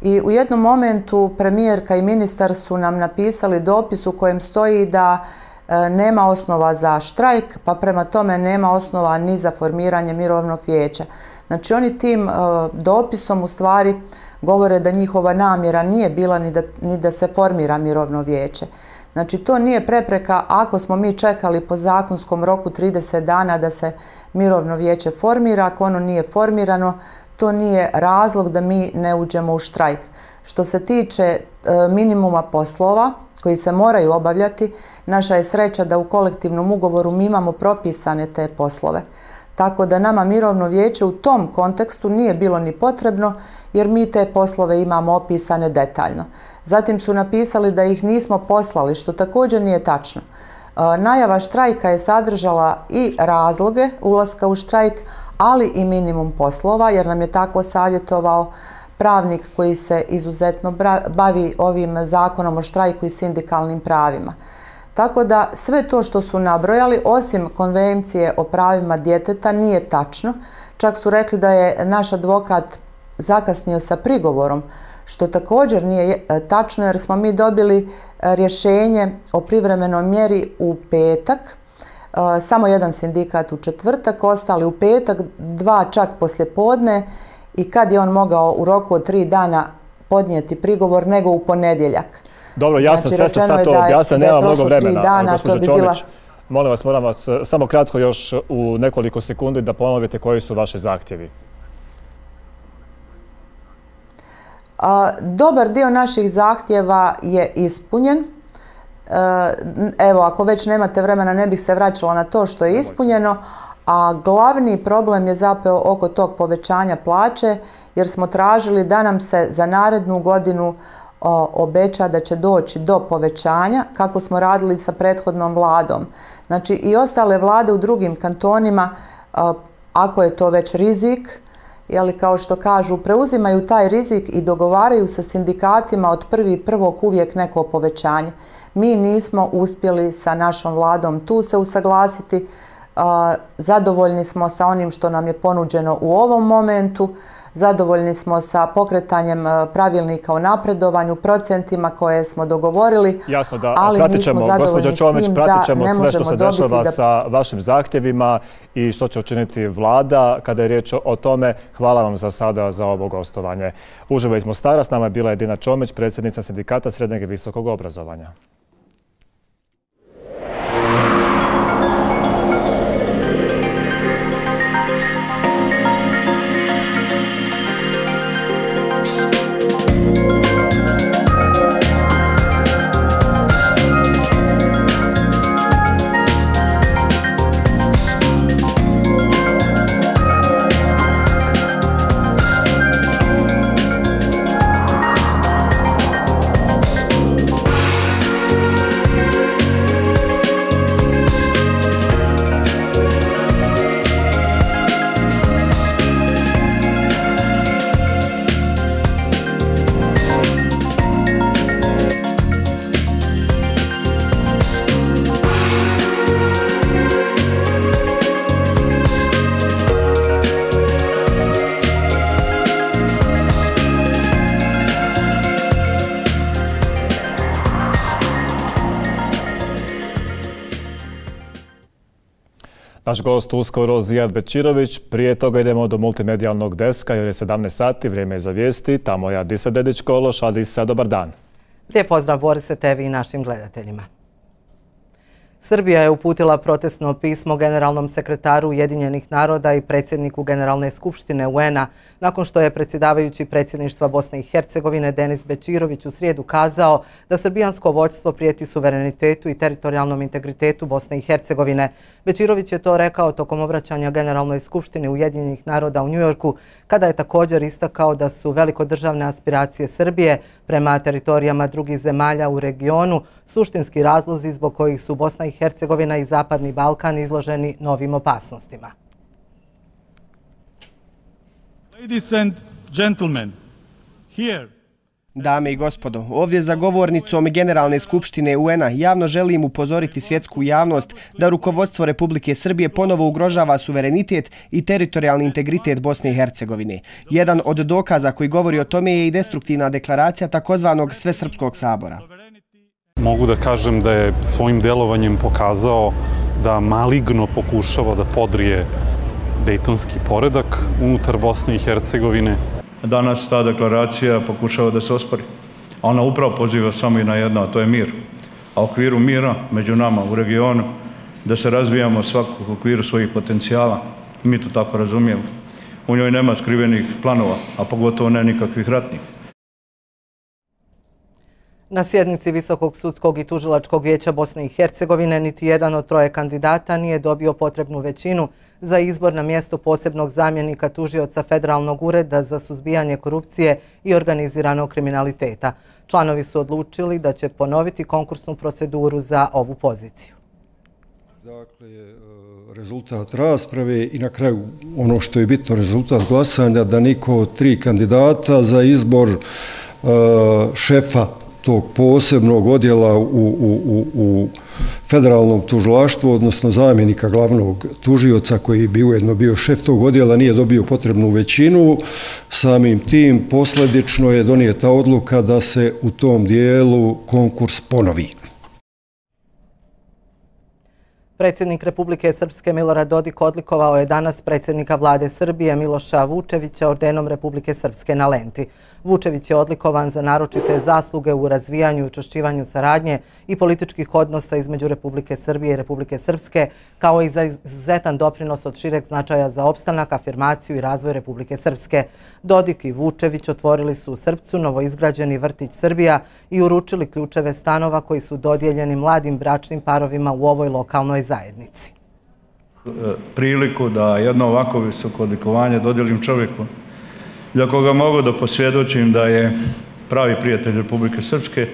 I u jednom momentu premijerka i ministar su nam napisali dopis u kojem stoji da e, nema osnova za štrajk, pa prema tome nema osnova ni za formiranje mirovnog vijeća. Znači oni tim e, dopisom u stvari govore da njihova namjera nije bila ni da, ni da se formira mirovno vijeće. Znači to nije prepreka ako smo mi čekali po zakonskom roku 30 dana da se mirovno vijeće formira, ako ono nije formirano, to nije razlog da mi ne uđemo u štrajk. Što se tiče e, minimuma poslova koji se moraju obavljati, naša je sreća da u kolektivnom ugovoru mi imamo propisane te poslove. Tako da nama mirovno vijeće u tom kontekstu nije bilo ni potrebno jer mi te poslove imamo opisane detaljno. Zatim su napisali da ih nismo poslali, što također nije tačno. E, najava štrajka je sadržala i razloge ulaska u štrajk, ali i minimum poslova, jer nam je tako savjetovao pravnik koji se izuzetno bavi ovim zakonom o štrajku i sindikalnim pravima. Tako da sve to što su nabrojali, osim konvencije o pravima djeteta, nije tačno. Čak su rekli da je naš advokat zakasnio sa prigovorom, što također nije e, tačno jer smo mi dobili e, rješenje o privremenoj mjeri u petak, samo jedan sindikat u četvrtak, ostali u petak, dva čak poslje podne i kad je on mogao u roku od tri dana podnijeti prigovor nego u ponedjeljak. Dobro, jasno, znači, sve ste sad to objasne, nema mnogo vremena. Dana, bi bila... Molim vas, moram vas samo kratko još u nekoliko sekundi da ponovite koji su vaše zahtjevi. Dobar dio naših zahtjeva je ispunjen. Evo, ako već nemate vremena, ne bih se vraćala na to što je ispunjeno, a glavni problem je zapeo oko tog povećanja plaće, jer smo tražili da nam se za narednu godinu obeća da će doći do povećanja, kako smo radili sa prethodnom vladom. Znači, i ostale vlade u drugim kantonima, ako je to već rizik, jeli, kao što kažu, preuzimaju taj rizik i dogovaraju sa sindikatima od prvi prvog uvijek neko povećanje. Mi nismo uspjeli sa našom vladom tu se usaglasiti. Zadovoljni smo sa onim što nam je ponuđeno u ovom momentu. Zadovoljni smo sa pokretanjem pravilnika o napredovanju, procentima koje smo dogovorili. Jasno da ali pratit ćemo, gospođo Čomić, pratit ćemo sve što se dešava da... sa vašim zahtjevima i što će učiniti vlada kada je riječ o tome. Hvala vam za sada za ovo gostovanje. Uživo iz Mostara, s nama je bila Edina Čomić, predsjednica sindikata srednjeg i visokog obrazovanja. Naš gost uskoro Zijad Bečirović. Prije toga idemo do multimedijalnog deska jer je 17 sati, vrijeme je za vijesti. Tamo je Adisa Dedić Kološ. Adisa, dobar dan. Lijep pozdrav Borise tebi i našim gledateljima. Srbija je uputila protestno pismo generalnom sekretaru Ujedinjenih naroda i predsjedniku Generalne skupštine UN-a nakon što je predsjedavajući predsjedništva Bosne i Hercegovine Denis Bečirović u srijedu kazao da srbijansko vođstvo prijeti suverenitetu i teritorijalnom integritetu Bosne i Hercegovine. Bečirović je to rekao tokom obraćanja Generalnoj skupštini Ujedinjenih naroda u Njujorku, kada je također istakao da su velikodržavne aspiracije Srbije prema teritorijama drugih zemalja u regionu suštinski razlozi zbog kojih su Bosna i Hercegovina i Zapadni Balkan izloženi novim opasnostima. Ladies and gentlemen, here Dame i gospodo, ovdje za govornicom Generalne skupštine UN-a javno želim upozoriti svjetsku javnost da rukovodstvo Republike Srbije ponovo ugrožava suverenitet i teritorijalni integritet Bosne i Hercegovine. Jedan od dokaza koji govori o tome je i destruktivna deklaracija takozvanog Svesrpskog sabora. Mogu da kažem da je svojim delovanjem pokazao da maligno pokušava da podrije dejtonski poredak unutar Bosne i Hercegovine. Danas ta deklaracija pokušava da se ospori. Ona upravo poziva samo i na jedno, a to je mir. A u okviru mira među nama u regionu, da se razvijamo svakog u okviru svojih potencijala. Mi to tako razumijemo. U njoj nema skrivenih planova, a pogotovo ne nikakvih ratnih. Na sjednici Visokog sudskog i tužilačkog vijeća Bosne i Hercegovine niti jedan od troje kandidata nije dobio potrebnu većinu za izbor na mjesto posebnog zamjenika tužioca Federalnog ureda za suzbijanje korupcije i organiziranog kriminaliteta. Članovi su odlučili da će ponoviti konkursnu proceduru za ovu poziciju. Dakle, e, rezultat rasprave i na kraju ono što je bitno rezultat glasanja da niko od tri kandidata za izbor e, šefa tog posebnog odjela u, u, u, u federalnom tužilaštvu, odnosno zamjenika glavnog tužioca koji bi ujedno bio šef tog odjela, nije dobio potrebnu većinu. Samim tim posledično je donijeta odluka da se u tom dijelu konkurs ponovi. Predsjednik Republike Srpske Milorad Dodik odlikovao je danas predsjednika vlade Srbije Miloša Vučevića ordenom Republike Srpske na Lenti. Vučević je odlikovan za naročite zasluge u razvijanju i učešćivanju saradnje i političkih odnosa između Republike Srbije i Republike Srpske, kao i za izuzetan doprinos od šireg značaja za opstanak, afirmaciju i razvoj Republike Srpske. Dodik i Vučević otvorili su u Srpcu novoizgrađeni vrtić Srbija i uručili ključeve stanova koji su dodijeljeni mladim bračnim parovima u ovoj lokalnoj zajednici. E, priliku da jedno ovako visoko odlikovanje dodijelim čovjeku za koga mogu da posvjedočim da je pravi prijatelj Republike Srpske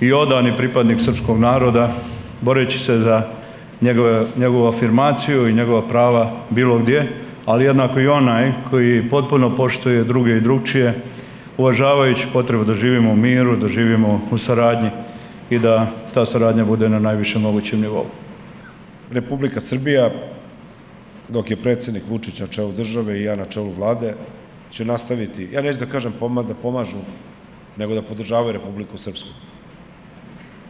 i odani pripadnik srpskog naroda, boreći se za njegove, njegovu afirmaciju i njegova prava bilo gdje, ali jednako i onaj koji potpuno poštuje druge i drugčije, uvažavajući potrebu da živimo u miru, da živimo u saradnji. i da ta saradnja bude na najvišem mogućem nivou. Republika Srbija, dok je predsjednik Vučić na čelu države i ja na čelu vlade, će nastaviti, ja neću da kažem da pomažu, nego da podržavaju Republiku Srpsku.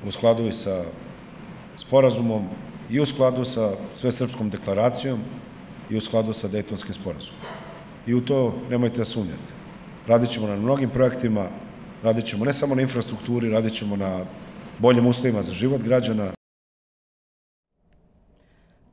U skladu i sa sporazumom i u skladu sa svesrpskom deklaracijom i u skladu sa Dejtonskim sporazumom. I u to nemojte da sumnjate. Radit ćemo na mnogim projektima, radit ćemo ne samo na infrastrukturi, radit ćemo na boljim ustavima za život građana.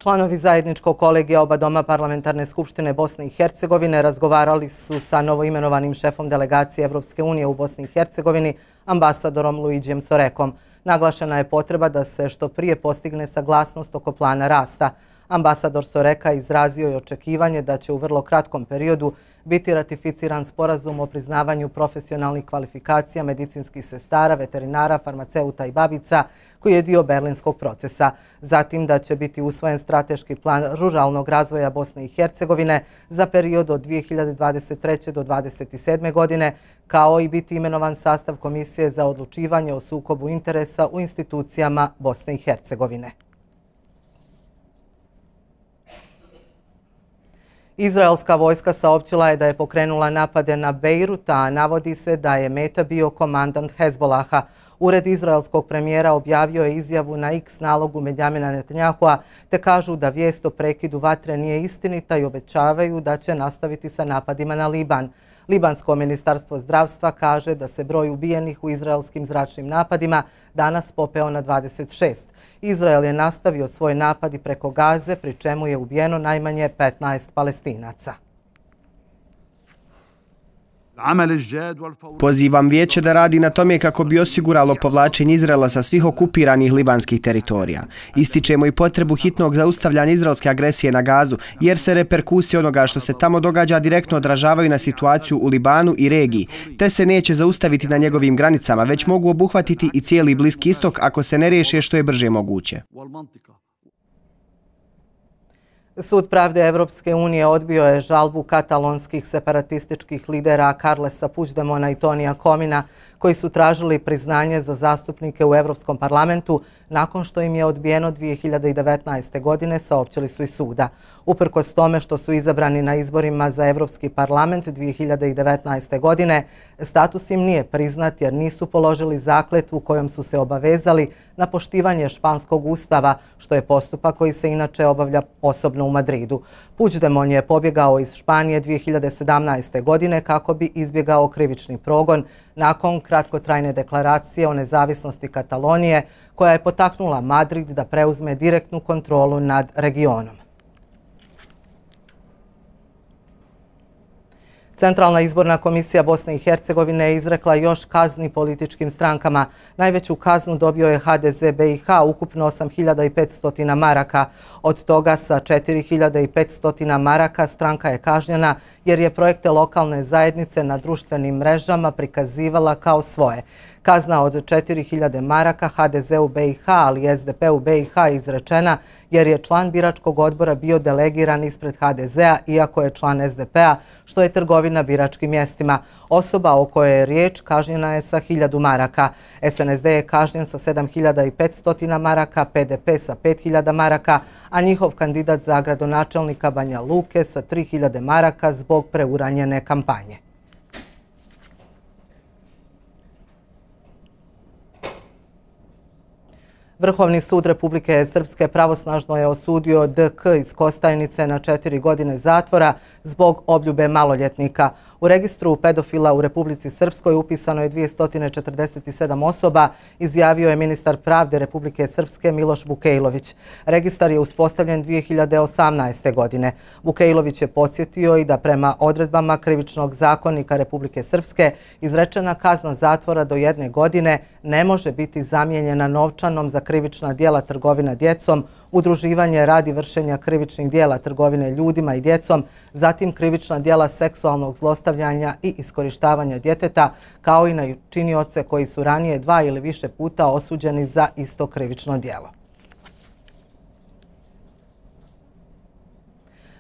Članovi zajedničkog kolegija oba doma parlamentarne skupštine Bosne i Hercegovine razgovarali su sa novoimenovanim šefom delegacije Evropske unije u Bosni i Hercegovini, ambasadorom Luigijem Sorekom. Naglašena je potreba da se što prije postigne saglasnost oko plana rasta. Ambasador Soreka izrazio je očekivanje da će u vrlo kratkom periodu biti ratificiran sporazum o priznavanju profesionalnih kvalifikacija medicinskih sestara, veterinara, farmaceuta i babica, koji je dio berlinskog procesa. Zatim da će biti usvojen strateški plan ruralnog razvoja Bosne i Hercegovine za period od 2023. do 2027. godine, kao i biti imenovan sastav Komisije za odlučivanje o sukobu interesa u institucijama Bosne i Hercegovine. Izraelska vojska saopćila je da je pokrenula napade na Bejrut, a navodi se da je meta bio komandant Hezbolaha. Ured izraelskog premijera objavio je izjavu na X nalogu Medjamina Netanjahua, te kažu da vijest o prekidu vatre nije istinita i obećavaju da će nastaviti sa napadima na Liban. Libansko ministarstvo zdravstva kaže da se broj ubijenih u izraelskim zračnim napadima danas popeo na 26. Izrael je nastavio svoj napadi preko Gaze, pri čemu je ubijeno najmanje 15 palestinaca. Pozivam vijeće da radi na tome kako bi osiguralo povlačenje Izraela sa svih okupiranih libanskih teritorija. Ističemo i potrebu hitnog zaustavljanja izraelske agresije na gazu, jer se reperkusije onoga što se tamo događa direktno odražavaju na situaciju u Libanu i regiji, te se neće zaustaviti na njegovim granicama, već mogu obuhvatiti i cijeli Bliski istok ako se ne riješe što je brže moguće. Sud pravde Evropske unije odbio je žalbu katalonskih separatističkih lidera Carlesa Puigdemona i Tonija Komina, koji su tražili priznanje za zastupnike u Evropskom parlamentu nakon što im je odbijeno 2019. godine, saopćili su i suda. Uprkos tome što su izabrani na izborima za Evropski parlament 2019. godine, status im nije priznat jer nisu položili zakletvu kojom su se obavezali na poštivanje španskog ustava, što je postupak koji se inače obavlja osobno u Madridu. Puigdemon je pobjegao iz Španije 2017. godine kako bi izbjegao krivični progon nakon kratkotrajne deklaracije o nezavisnosti Katalonije koja je potaknula Madrid da preuzme direktnu kontrolu nad regionom. Centralna izborna komisija Bosne i Hercegovine je izrekla još kazni političkim strankama. Najveću kaznu dobio je HDZ BiH, ukupno 8500 maraka. Od toga sa 4500 maraka stranka je kažnjena jer je projekte lokalne zajednice na društvenim mrežama prikazivala kao svoje. Kazna od 4000 maraka HDZ u BiH, ali SDP u BiH izrečena jer je član biračkog odbora bio delegiran ispred HDZ-a, iako je član SDP-a, što je trgovina biračkim mjestima. Osoba o kojoj je riječ kažnjena je sa 1000 maraka. SNSD je kažnjen sa 7500 maraka, PDP sa 5000 maraka, a njihov kandidat za gradonačelnika Banja Luke sa 3000 maraka zbog preuranjene kampanje. Vrhovni sud Republike Srpske pravosnažno je osudio DK iz Kostajnice na četiri godine zatvora zbog obljube maloljetnika. U registru pedofila u Republici Srpskoj upisano je 247 osoba, izjavio je ministar pravde Republike Srpske Miloš Bukejlović. Registar je uspostavljen 2018. godine. Bukejlović je podsjetio i da prema odredbama krivičnog zakonika Republike Srpske izrečena kazna zatvora do jedne godine ne može biti zamijenjena novčanom za krivična dijela trgovina djecom, udruživanje radi vršenja krivičnih dijela trgovine ljudima i djecom, zatim krivična dijela seksualnog zlostavljanja i iskorištavanja djeteta, kao i na činioce koji su ranije dva ili više puta osuđeni za isto krivično dijelo.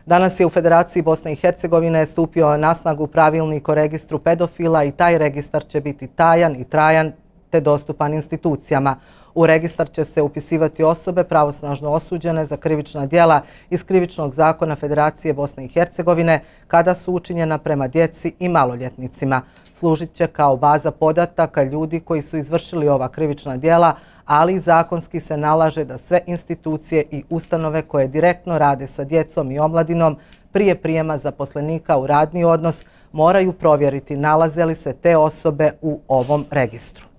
Danas je u Federaciji Bosne i Hercegovine stupio na snagu pravilnik o registru pedofila i taj registar će biti tajan i trajan te dostupan institucijama. U registar će se upisivati osobe pravosnažno osuđene za krivična dijela iz krivičnog zakona Federacije Bosne i Hercegovine kada su učinjena prema djeci i maloljetnicima. Služit će kao baza podataka ljudi koji su izvršili ova krivična dijela, ali zakonski se nalaže da sve institucije i ustanove koje direktno rade sa djecom i omladinom prije prijema zaposlenika u radni odnos moraju provjeriti nalaze li se te osobe u ovom registru.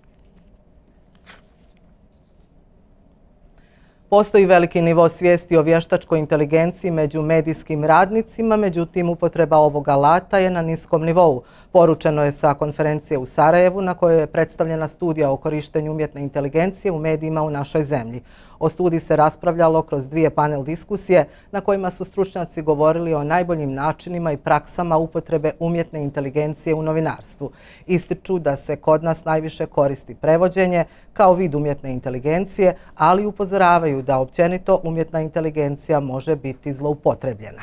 Postoji veliki nivo svijesti o vještačkoj inteligenciji među medijskim radnicima, međutim upotreba ovog alata je na niskom nivou. Poručeno je sa konferencije u Sarajevu na kojoj je predstavljena studija o korištenju umjetne inteligencije u medijima u našoj zemlji. O studiji se raspravljalo kroz dvije panel diskusije na kojima su stručnjaci govorili o najboljim načinima i praksama upotrebe umjetne inteligencije u novinarstvu. Ističu da se kod nas najviše koristi prevođenje kao vid umjetne inteligencije, ali upozoravaju da općenito umjetna inteligencija može biti zloupotrebljena.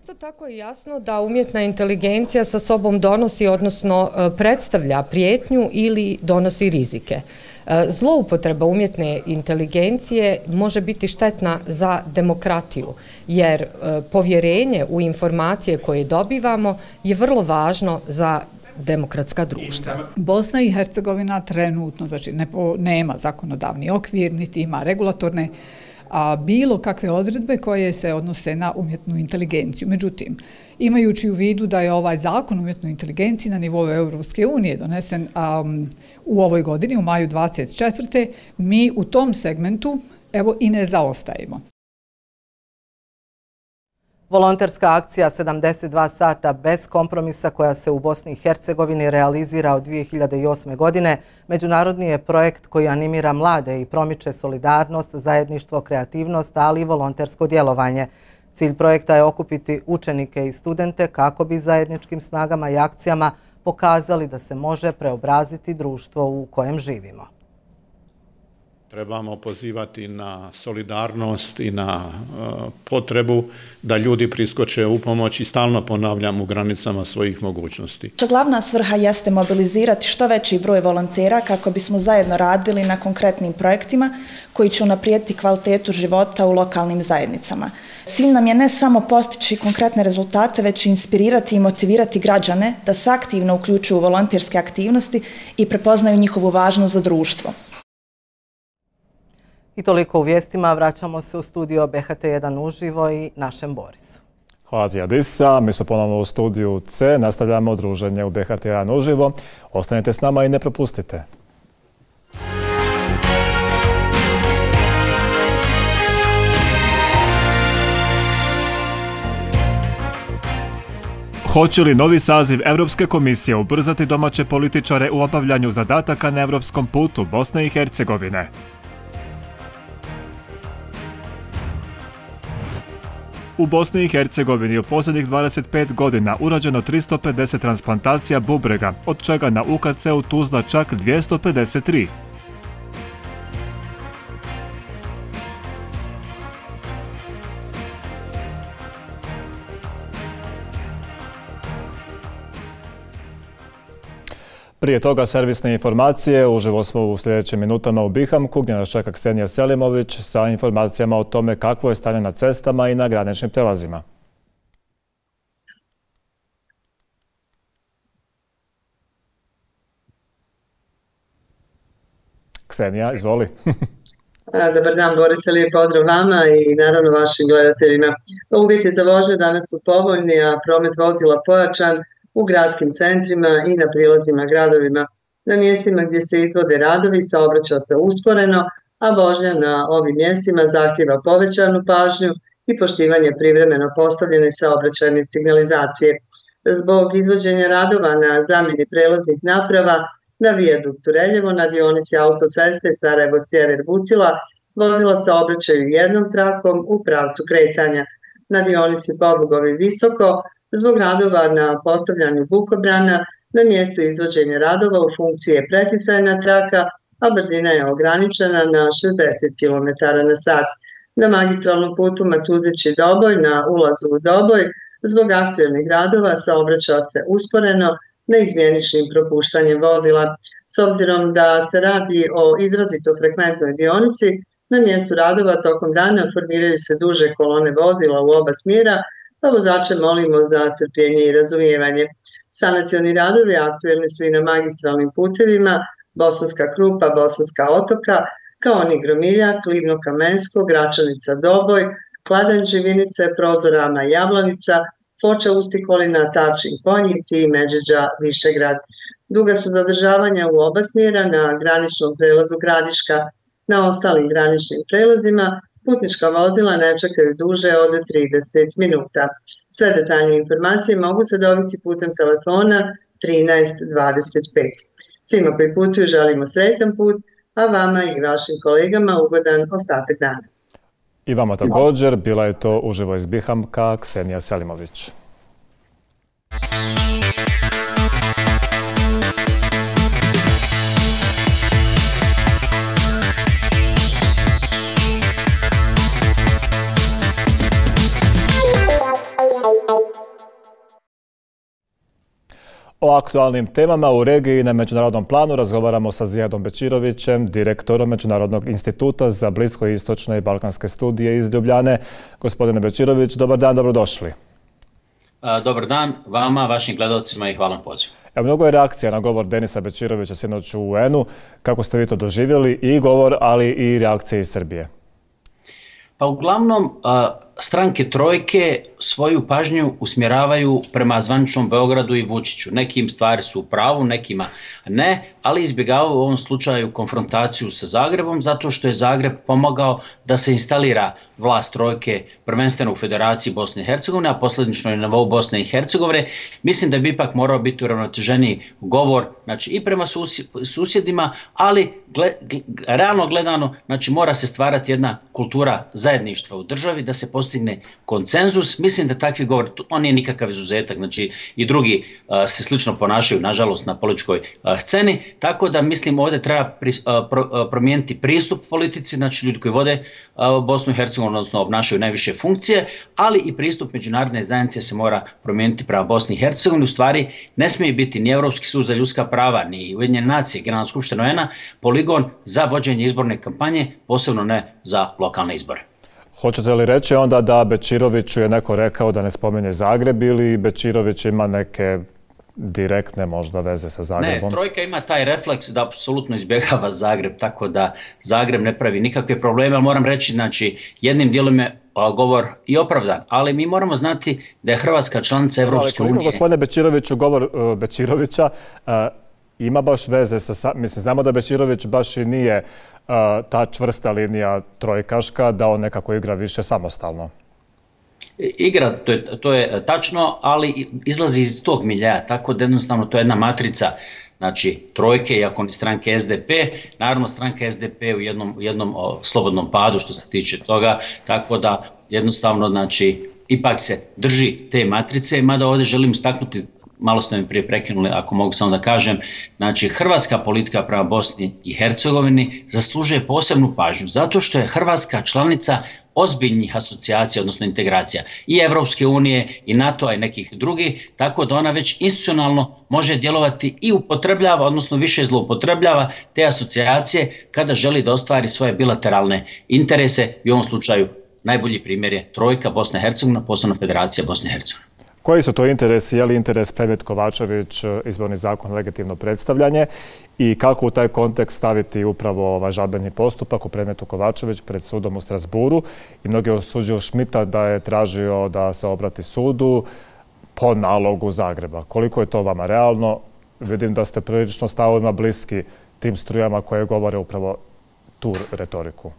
Isto tako je jasno da umjetna inteligencija sa sobom donosi, odnosno e, predstavlja prijetnju ili donosi rizike. E, zloupotreba umjetne inteligencije može biti štetna za demokratiju, jer e, povjerenje u informacije koje dobivamo je vrlo važno za demokratska društva. Bosna i Hercegovina trenutno znači, ne, nema zakonodavni okvir, niti ima regulatorne a bilo kakve odredbe koje se odnose na umjetnu inteligenciju. Međutim, imajući u vidu da je ovaj zakon umjetnoj inteligenciji na nivou Europske unije donesen um, u ovoj godini, u maju 24. mi u tom segmentu evo i ne zaostajemo. Volonterska akcija 72 sata bez kompromisa koja se u Bosni i Hercegovini realizira od 2008. godine, međunarodni je projekt koji animira mlade i promiče solidarnost, zajedništvo, kreativnost, ali i volontersko djelovanje. Cilj projekta je okupiti učenike i studente kako bi zajedničkim snagama i akcijama pokazali da se može preobraziti društvo u kojem živimo. Trebamo pozivati na solidarnost i na uh, potrebu da ljudi priskoče u pomoć i stalno ponavljam u granicama svojih mogućnosti. Glavna svrha jeste mobilizirati što veći broj volontera kako bismo zajedno radili na konkretnim projektima koji će unaprijeti kvalitetu života u lokalnim zajednicama. Cilj nam je ne samo postići konkretne rezultate, već i inspirirati i motivirati građane da se aktivno uključuju u volonterske aktivnosti i prepoznaju njihovu važnost za društvo. I toliko u vijestima, vraćamo se u studio BHT1 uživo i našem Borisu. Hvala ti Adisa, mi smo ponovno u studiju C, nastavljamo druženje u BHT1 uživo. Ostanite s nama i ne propustite. Hoće li novi saziv Evropske komisije ubrzati domaće političare u obavljanju zadataka na evropskom putu Bosne i Hercegovine? U Bosni i Hercegovini u posljednjih 25 godina urađeno 350 transplantacija bubrega, od čega na UKC u Tuzla čak 253. Prije toga servisne informacije. Uživo smo u sljedećim minutama u Bihamku gdje nas čeka Ksenija Selimović sa informacijama o tome kakvo je stanje na cestama i na graničnim prelazima. Ksenija, izvoli. Pa, dobar dan, Boris, lijep pozdrav vama i naravno vašim gledateljima. Uvjeti za vožnju danas su povoljni, a promet vozila pojačan u gradskim centrima i na prilazima gradovima. Na mjestima gdje se izvode radovi saobraća se usporeno, a vožnja na ovim mjestima zahtjeva povećanu pažnju i poštivanje privremeno postavljene saobraćajne signalizacije. Zbog izvođenja radova na zamjeni prelaznih naprava na vijaduktu Reljevo na dionici autoceste Sarajevo-Sjever-Bucila vozila se obraćaju jednom trakom u pravcu kretanja. Na dionici Podlugovi Visoko zbog radova na postavljanju bukobrana na mjestu izvođenja radova u funkcije pretisajna traka, a brzina je ograničena na 60 km na sat. Na magistralnom putu Matuzići Doboj na ulazu u Doboj zbog aktualnih radova saobraćao se usporeno na izmjeničnim propuštanjem vozila. S obzirom da se radi o izrazito frekventnoj dionici, na mjestu radova tokom dana formiraju se duže kolone vozila u oba smjera, pa vozače molimo za strpljenje i razumijevanje. Sanacioni radovi aktuelni su i na magistralnim putevima Bosanska Krupa, Bosanska Otoka, kao ni Gromilja, Klivno Kamensko, Gračanica Doboj, Kladan Živinice, Prozorama Jablanica, Foča Ustikolina, Tačin Konjici i Međeđa Višegrad. Duga su zadržavanja u oba smjera na graničnom prelazu Gradiška. Na ostalim graničnim prelazima putnička vozila ne čekaju duže od 30 minuta. Sve detaljne informacije mogu se dobiti putem telefona 1325. Svima koji putuju želimo sretan put, a vama i vašim kolegama ugodan ostatak dana. I vama također, bila je to uživo iz Bihamka, Ksenija Selimović. O aktualnim temama u regiji na međunarodnom planu razgovaramo sa Zijadom Bečirovićem, direktorom Međunarodnog instituta za bliskoistočne i balkanske studije iz Ljubljane. Gospodine Bečirović, dobar dan, dobrodošli. Dobar dan vama, vašim gledalcima i hvala pozivu. Evo, mnogo je reakcija na govor Denisa Bečirovića sinoć u UN-u. Kako ste vi to doživjeli? I govor, ali i reakcije iz Srbije. Pa uglavnom, stranke trojke svoju pažnju usmjeravaju prema zvaničnom Beogradu i Vučiću. Nekim stvari su u pravu, nekima ne, ali izbjegavaju u ovom slučaju konfrontaciju sa Zagrebom zato što je Zagreb pomagao da se instalira vlast trojke prvenstveno u Federaciji Bosne i Hercegovine, a posljednično i na nivou Bosne i Hercegovine. Mislim da bi ipak morao biti uravnoteženiji govor znači, i prema susjedima, ali gle, realno gledano znači, mora se stvarati jedna kultura zajedništva u državi da se postigne koncenzus. Mislim da takvi govor, on nije nikakav izuzetak, znači i drugi uh, se slično ponašaju, nažalost, na političkoj uh, sceni, tako da mislim ovdje treba pri, uh, pro, promijeniti pristup politici, znači ljudi koji vode Bosnu i Hercegovinu, odnosno obnašaju najviše funkcije, ali i pristup međunarodne zajednice se mora promijeniti prema Bosni i Hercegovini. U stvari, ne smije biti ni Evropski sud za ljudska prava, ni Ujedinjene nacije, Generalna skupština OENA, poligon za vođenje izborne kampanje, posebno ne za lokalne izbore. Hoćete li reći onda da Bečiroviću je neko rekao da ne spomenje Zagreb ili Bečirović ima neke direktne možda veze sa Zagrebom? Ne, Trojka ima taj refleks da apsolutno izbjegava Zagreb, tako da Zagreb ne pravi nikakve probleme, ali moram reći, znači, jednim dijelom je govor i opravdan, ali mi moramo znati da je Hrvatska članica Evropske unije. Ali gospodine Bečiroviću, govor uh, Bečirovića uh, ima baš veze sa, mislim, znamo da Bećirović baš i nije e, ta čvrsta linija trojkaška da on nekako igra više samostalno? Igra, to je, to je tačno, ali izlazi iz tog miljaja, tako da jednostavno to je jedna matrica znači trojke, iako ni stranke SDP, naravno stranka SDP u jednom, u jednom o, slobodnom padu što se tiče toga, tako da jednostavno znači ipak se drži te matrice, mada ovdje želim staknuti malo ste mi prije prekinuli, ako mogu samo da kažem, znači Hrvatska politika prema Bosni i Hercegovini zaslužuje posebnu pažnju, zato što je Hrvatska članica ozbiljnih asocijacija, odnosno integracija i Evropske unije, i NATO, a i nekih drugih, tako da ona već institucionalno može djelovati i upotrebljava, odnosno više zloupotrebljava te asocijacije kada želi da ostvari svoje bilateralne interese i u ovom slučaju najbolji primjer je Trojka Bosna i Hercegovina, posebno Federacija Bosne i Hercegovine. Koji su to interesi? Je li interes predmet Kovačević, e, izborni zakon, legitimno predstavljanje? I kako u taj kontekst staviti upravo ovaj žalbeni postupak u predmetu Kovačević pred sudom u Strasburu? I mnogi osuđuju Šmita da je tražio da se obrati sudu po nalogu Zagreba. Koliko je to vama realno? Vidim da ste prilično stavovima bliski tim strujama koje govore upravo tu retoriku.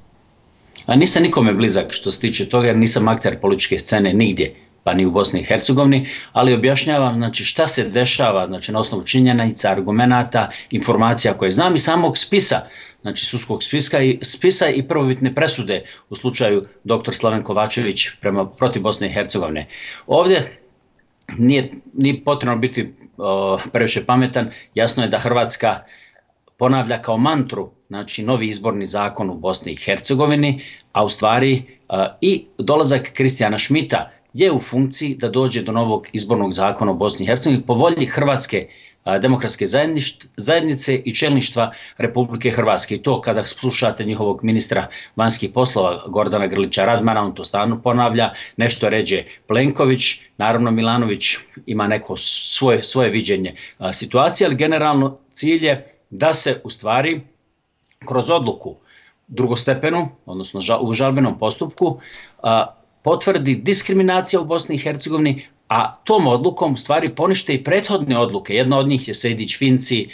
A nisam nikome blizak što se tiče toga jer nisam akter političke scene nigdje pa ni u Bosni i Hercegovini, ali objašnjavam znači, šta se dešava znači, na osnovu činjenica, argumenata, informacija koje znam i samog spisa, znači suskog spiska i, spisa i prvobitne presude u slučaju dr. Slaven Kovačević prema, protiv Bosne i Hercegovine. Ovdje nije, nije potrebno biti o, previše pametan, jasno je da Hrvatska ponavlja kao mantru znači novi izborni zakon u Bosni i Hercegovini, a u stvari a, i dolazak Kristijana Šmita je u funkciji da dođe do novog izbornog zakona u Bosni i Hercegovini po volji Hrvatske demokratske zajednice i čelništva Republike Hrvatske. I to kada slušate njihovog ministra vanjskih poslova Gordana Grlića Radmana, on to stavno ponavlja, nešto ređe Plenković, naravno Milanović ima neko svoje, svoje viđenje situacije, ali generalno cilj je da se u stvari kroz odluku drugostepenu, odnosno u žalbenom postupku, potvrdi diskriminacija u Bosni i Hercegovini, a tom odlukom u stvari ponište i prethodne odluke. Jedna od njih je Sejdić Finci,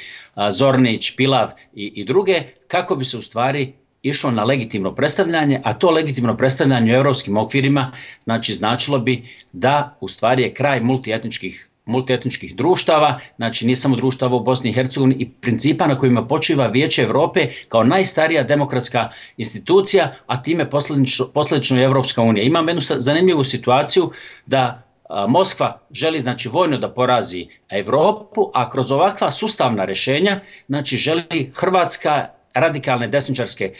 Zornić, Pilav i, i druge, kako bi se u stvari išlo na legitimno predstavljanje, a to legitimno predstavljanje u evropskim okvirima znači značilo bi da u stvari je kraj multietničkih multietničkih društava, znači nije samo društava u Bosni i Hercegovini i principa na kojima počiva Vijeće Evrope kao najstarija demokratska institucija, a time posledično, posledično Evropska unija. Imam jednu zanimljivu situaciju da Moskva želi znači vojno da porazi Evropu, a kroz ovakva sustavna rešenja znači želi Hrvatska radikalne desničarske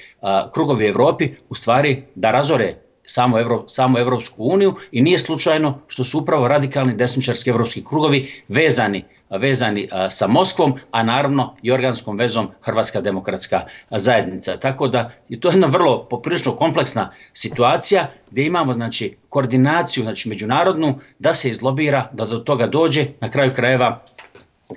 krugovi Evropi u stvari da razore samo, Evro, samo Evropsku uniju i nije slučajno što su upravo radikalni desničarski evropski krugovi vezani vezani sa Moskvom, a naravno i organskom vezom Hrvatska demokratska zajednica. Tako da je to jedna vrlo poprilično kompleksna situacija gdje imamo znači, koordinaciju znači, međunarodnu da se izlobira, da do toga dođe na kraju krajeva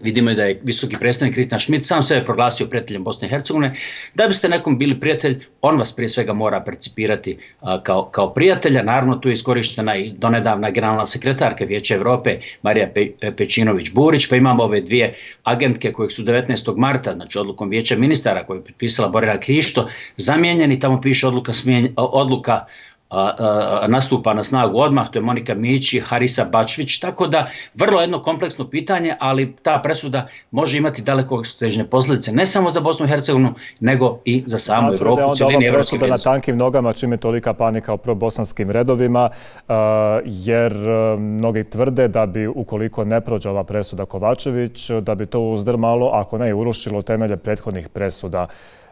vidimo da je visoki predstavnik Kristian Schmidt sam sebe proglasio prijateljem Bosne i Hercegovine. Da biste nekom bili prijatelj, on vas prije svega mora percipirati kao, kao prijatelja. Naravno, tu je iskorištena i donedavna generalna sekretarka Vijeća Evrope, Marija Pe e, Pečinović-Burić, pa imamo ove dvije agentke kojeg su 19. marta, znači odlukom Vijeća ministara koju je potpisala Borina Krišto, zamijenjeni, tamo piše odluka, smijen, odluka nastupa na snagu odmah, to je Monika Mić i Harisa Bačvić, tako da vrlo jedno kompleksno pitanje, ali ta presuda može imati daleko stežne posljedice, ne samo za Bosnu i Hercegovinu, nego i za samu znači, Evropu, cijelini evropske vrijednosti. na tankim nogama čim je tolika panika u probosanskim redovima, jer mnogi tvrde da bi, ukoliko ne prođe ova presuda Kovačević, da bi to uzdrmalo, ako ne, urušilo temelje prethodnih presuda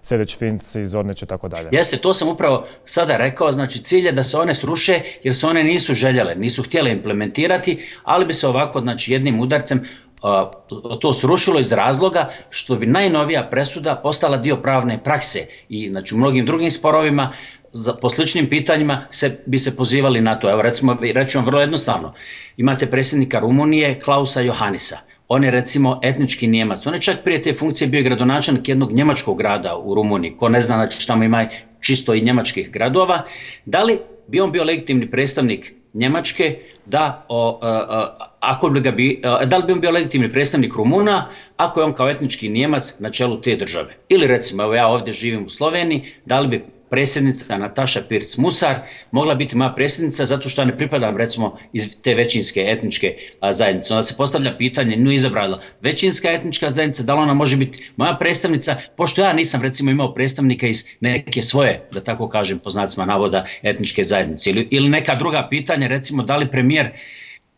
Sedeć Finci, Zorneć i tako dalje. Jeste, to sam upravo sada rekao, znači cilj je da se one sruše jer se one nisu željele, nisu htjele implementirati, ali bi se ovako znači jednim udarcem uh, to srušilo iz razloga što bi najnovija presuda postala dio pravne prakse i znači u mnogim drugim sporovima za posličnim pitanjima se bi se pozivali na to. Evo recimo reću vam vrlo jednostavno. Imate predsjednika Rumunije Klausa Johanisa on je recimo etnički njemac. On je čak prije te funkcije bio gradonačelnik jednog njemačkog grada u Rumuniji, ko ne zna, znači tamo ima čisto i njemačkih gradova. Da li bi on bio legitimni predstavnik Njemačke, da, o, a, a, ako bi ga bi, a, da li bi on bio legitimni predstavnik Rumuna, ako je on kao etnički Njemac na čelu te države. Ili recimo, evo ja ovdje živim u Sloveniji, da li bi predsjednica Nataša Pirc-Musar mogla biti moja predsjednica zato što ne pripadam recimo iz te većinske etničke zajednice. Onda se postavlja pitanje, nju izabrala većinska etnička zajednica, da li ona može biti moja predstavnica, pošto ja nisam recimo imao predstavnika iz neke svoje, da tako kažem, po znacima navoda etničke zajednice. Ili, ili neka druga pitanja, recimo da li premijer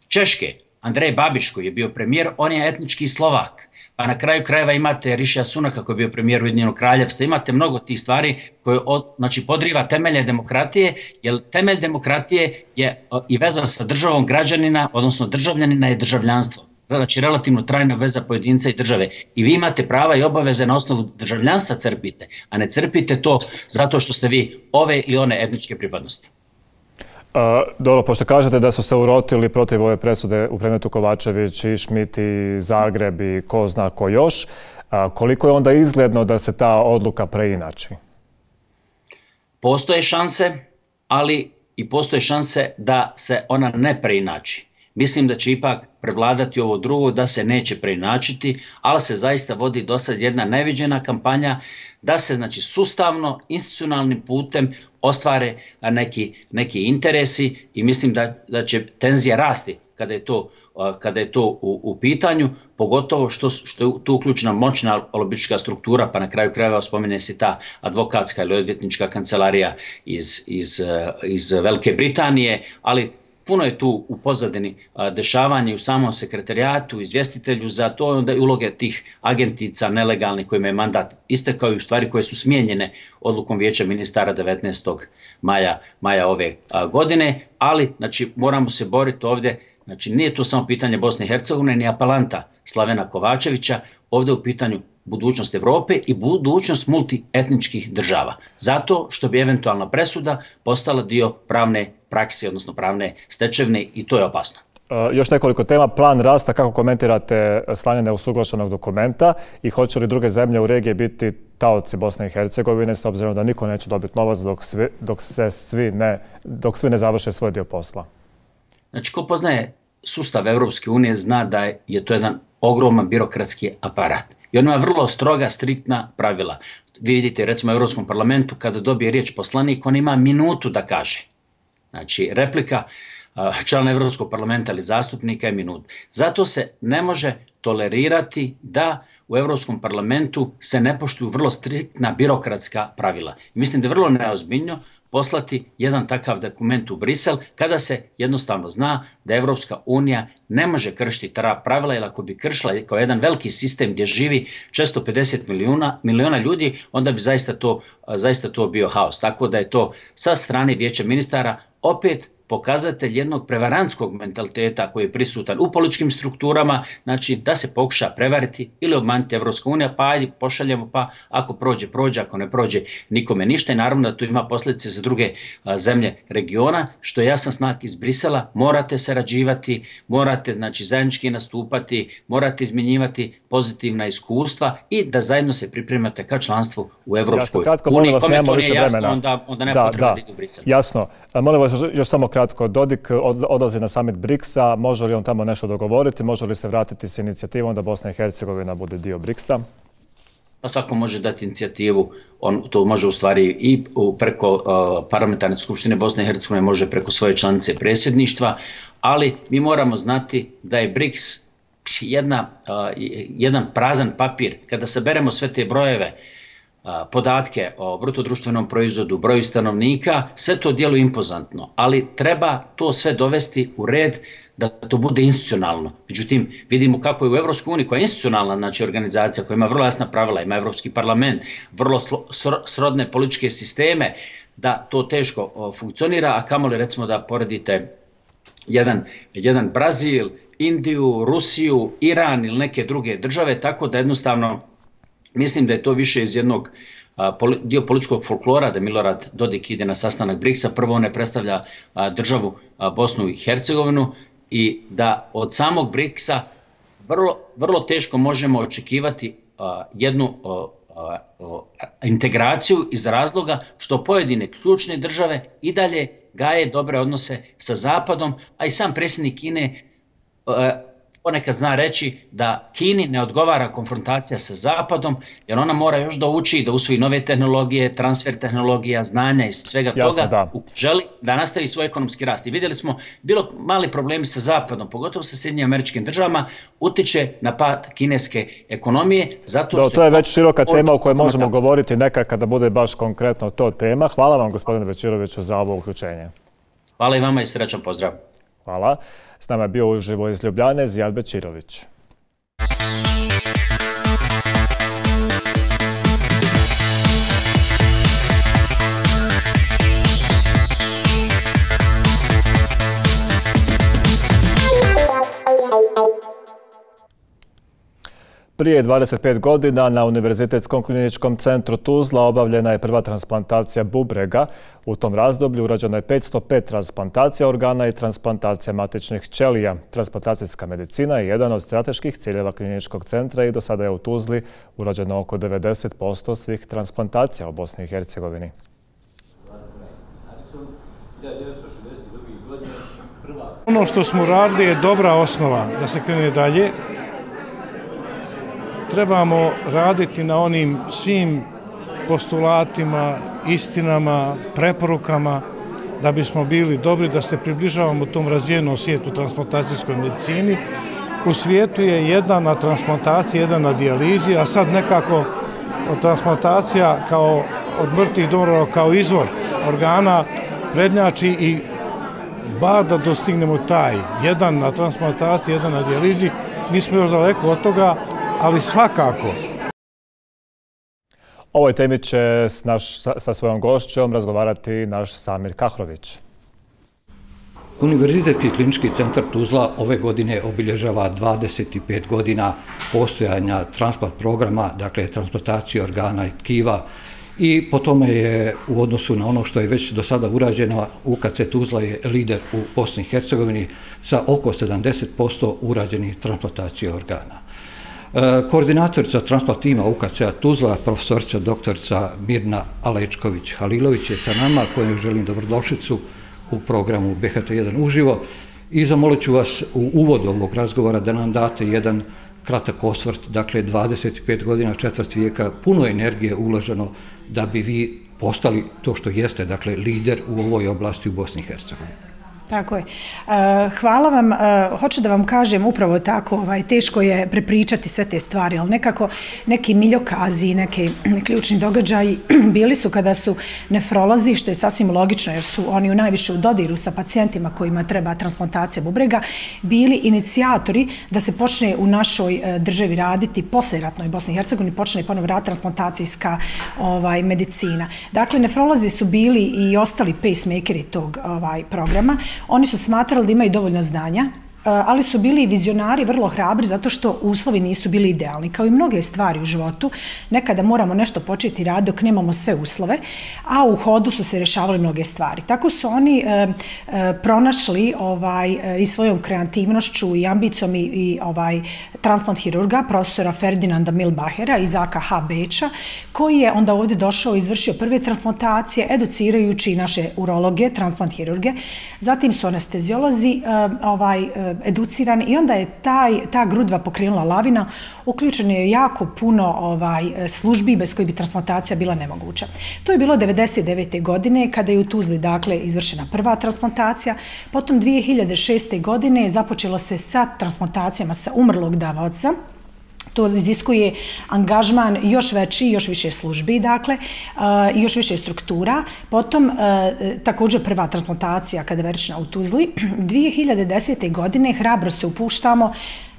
Češke, Andrej Babiš koji je bio premijer, on je etnički Slovak pa na kraju krajeva imate Rišija Sunaka koji je bio premijer Ujedinjenog kraljevstva, imate mnogo tih stvari koje od, znači, podriva temelje demokratije, jer temelj demokratije je i veza sa državom građanina, odnosno državljanina je državljanstvo. Znači, relativno trajna veza pojedinca i države. I vi imate prava i obaveze na osnovu državljanstva crpite, a ne crpite to zato što ste vi ove ili one etničke pripadnosti. Dobro, pošto kažete da su se urotili protiv ove presude u predmetu Kovačević i Šmit i Zagreb i ko zna ko još, koliko je onda izgledno da se ta odluka preinači? Postoje šanse, ali i postoje šanse da se ona ne preinači. Mislim da će ipak prevladati ovo drugo, da se neće preinačiti, ali se zaista vodi do sad jedna neviđena kampanja da se znači sustavno, institucionalnim putem ostvare neki, neki interesi i mislim da, da će tenzija rasti kada je to, kada je to u, u pitanju, pogotovo što, što je tu uključena moćna lobička struktura, pa na kraju krajeva spomene se ta advokatska ili odvjetnička kancelarija iz, iz, iz Velike Britanije, ali puno je tu u pozadini dešavanja u samom sekretarijatu, izvjestitelju za to, onda i uloge tih agentica nelegalnih kojima je mandat istekao i u stvari koje su smijenjene odlukom vijeća ministara 19. maja, maja ove godine, ali znači, moramo se boriti ovdje, znači nije to samo pitanje Bosne i Hercegovine, ni apalanta Slavena Kovačevića, ovdje u pitanju budućnost Evrope i budućnost multietničkih država. Zato što bi eventualna presuda postala dio pravne prakse, odnosno pravne stečevne i to je opasno. E, još nekoliko tema. Plan rasta, kako komentirate slanjene usuglašenog dokumenta i hoće li druge zemlje u regiji biti taoci Bosne i Hercegovine s obzirom da niko neće dobiti novac dok, svi, dok, se svi ne, dok svi ne završe svoj dio posla? Znači, ko poznaje sustav Evropske unije zna da je to jedan ogroman birokratski aparat. I on ima vrlo stroga, striktna pravila. Vi vidite, recimo, u Evropskom parlamentu, kada dobije riječ poslanik, on ima minutu da kaže. Znači, replika člana Evropskog parlamenta ili zastupnika je minut. Zato se ne može tolerirati da u Evropskom parlamentu se ne poštuju vrlo striktna birokratska pravila. Mislim da je vrlo neozbiljno poslati jedan takav dokument u Brisel kada se jednostavno zna da Evropska unija ne može kršiti ta pravila jer ako bi kršila kao jedan veliki sistem gdje živi 650 milijuna, miliona ljudi, onda bi zaista to, zaista to bio haos. Tako da je to sa strane vijeća ministara opet pokazatelj jednog prevarantskog mentaliteta koji je prisutan u političkim strukturama, znači da se pokuša prevariti ili obmaniti Evropska unija, pa ajde pošaljemo, pa ako prođe, prođe, ako ne prođe, nikome ništa i naravno da to ima posljedice za druge zemlje regiona, što je jasan znak iz Brisela, morate sarađivati, morate znači zajednički nastupati, morate izmjenjivati pozitivna iskustva i da zajedno se pripremate ka članstvu u Evropskoj uniji. Kome to nije jasno, onda, onda ne potrebno da, da u Brisel. Jasno. Molim vas još samo kratko. Dodik odlazi na summit BRICS-a. Može li on tamo nešto dogovoriti? Može li se vratiti s inicijativom da Bosna i Hercegovina bude dio BRICS-a? Pa svako može dati inicijativu. On to može u stvari i preko uh, parlamentarne skupštine Bosne i Hercegovine, može preko svoje članice presjedništva, ali mi moramo znati da je BRICS jedna, jedan prazan papir. Kada saberemo sve te brojeve, podatke o brutodruštvenom proizvodu, broju stanovnika, sve to djeluje impozantno, ali treba to sve dovesti u red da to bude institucionalno. Međutim, vidimo kako je u Evropskoj uniji, koja je institucionalna znači, organizacija, koja ima vrlo jasna pravila, ima Evropski parlament, vrlo srodne političke sisteme, da to teško funkcionira, a kamoli recimo da poredite jedan, jedan Brazil, Indiju, Rusiju, Iran ili neke druge države, tako da jednostavno Mislim da je to više iz jednog dio političkog folklora da Milorad Dodik ide na sastanak BRICS-a. Prvo on ne predstavlja državu Bosnu i Hercegovinu i da od samog BRICS-a vrlo, vrlo teško možemo očekivati jednu integraciju iz razloga što pojedine ključne države i dalje gaje dobre odnose sa Zapadom, a i sam predsjednik Kine ponekad zna reći da Kini ne odgovara konfrontacija sa Zapadom, jer ona mora još da uči da usvoji nove tehnologije, transfer tehnologija, znanja i svega Jasne, toga. Da. Želi da nastavi svoj ekonomski rast. I vidjeli smo, bilo mali problemi sa Zapadom, pogotovo sa Sjedinjim američkim državama, utiče na pad kineske ekonomije. Zato što... to je već široka tema o kojoj možemo govoriti nekad kada bude baš konkretno to tema. Hvala vam, gospodine Većiroviću, za ovo uključenje. Hvala i vama i srećan pozdrav. Hvala. S nama je bio uživo iz Ljubljane Zijad Bečirović. Prije 25 godina na Univerzitetskom kliničkom centru Tuzla obavljena je prva transplantacija bubrega. U tom razdoblju urađeno je 505 transplantacija organa i transplantacija matičnih ćelija. Transplantacijska medicina je jedan od strateških ciljeva kliničkog centra i do sada je u Tuzli urađeno oko 90% svih transplantacija u Bosni i Hercegovini. Ono što smo radili je dobra osnova da se krene dalje trebamo raditi na onim svim postulatima, istinama, preporukama da bismo bili dobri, da se približavamo tom razvijenom svijetu transplantacijskoj medicini. U svijetu je jedna na transplantaciji, jedan na dijalizi, a sad nekako transplantacija kao od mrtvih donora kao izvor organa prednjači i ba da dostignemo taj, jedan na transplantaciji, jedan na dijalizi, mi smo još daleko od toga, ali svakako. Ovoj temi će s naš, sa, sa svojom gošćom razgovarati naš Samir Kahrović. Univerzitetski klinički centar Tuzla ove godine obilježava 25 godina postojanja transplant programa, dakle transplantacije organa i tkiva i po tome je u odnosu na ono što je već do sada urađeno, UKC Tuzla je lider u Bosni i Hercegovini sa oko 70% urađenih transplantacije organa. E, koordinatorica transplant tima UKC Tuzla, profesorica doktorica Mirna Alečković-Halilović je sa nama, kojem želim dobrodošlicu u programu BHT1 uživo i zamolit ću vas u uvodu ovog razgovora da nam date jedan kratak osvrt, dakle 25 godina četvrt vijeka, puno energije uloženo da bi vi postali to što jeste, dakle lider u ovoj oblasti u Bosni i Hercegovini. Tako je. E, hvala vam. E, hoću da vam kažem upravo tako, ovaj, teško je prepričati sve te stvari, ali nekako neki miljokazi, neki ključni događaji [CLEARS THROAT] bili su kada su nefrolozi, što je sasvim logično jer su oni u najviše u dodiru sa pacijentima kojima treba transplantacija bubrega, bili inicijatori da se počne u našoj e, državi raditi posljeratnoj Bosni i Hercegovini, počne ponovno rad transplantacijska ovaj, medicina. Dakle, nefrolozi su bili i ostali pacemakeri tog ovaj, programa. Oni su smatrali da imaju dovoljno znanja, E, ali su bili vizionari vrlo hrabri zato što uslovi nisu bili idealni. Kao i mnoge stvari u životu, nekada moramo nešto početi rad dok nemamo sve uslove, a u hodu su se rešavali mnoge stvari. Tako su oni e, e, pronašli ovaj, e, i svojom kreativnošću i ambicijom i, i ovaj, transplant hirurga, profesora Ferdinanda Milbahera iz AKH Beča, koji je onda ovdje došao i izvršio prve transplantacije, educirajući naše urologe, transplant hirurge. Zatim su anestezijolozi e, ovaj, educirani i onda je taj, ta grudva pokrenula lavina, uključeno je jako puno ovaj službi bez koji bi transplantacija bila nemoguća. To je bilo 99. godine kada je u Tuzli dakle, izvršena prva transplantacija, potom 2006. godine započelo se sa transplantacijama sa umrlog davaoca, to iziskuje angažman još veći, još više službi, dakle, eh, i još više struktura. Potom, eh, također prva transplantacija kada verična u Tuzli, [CLEARS THROAT] 2010. godine hrabro se upuštamo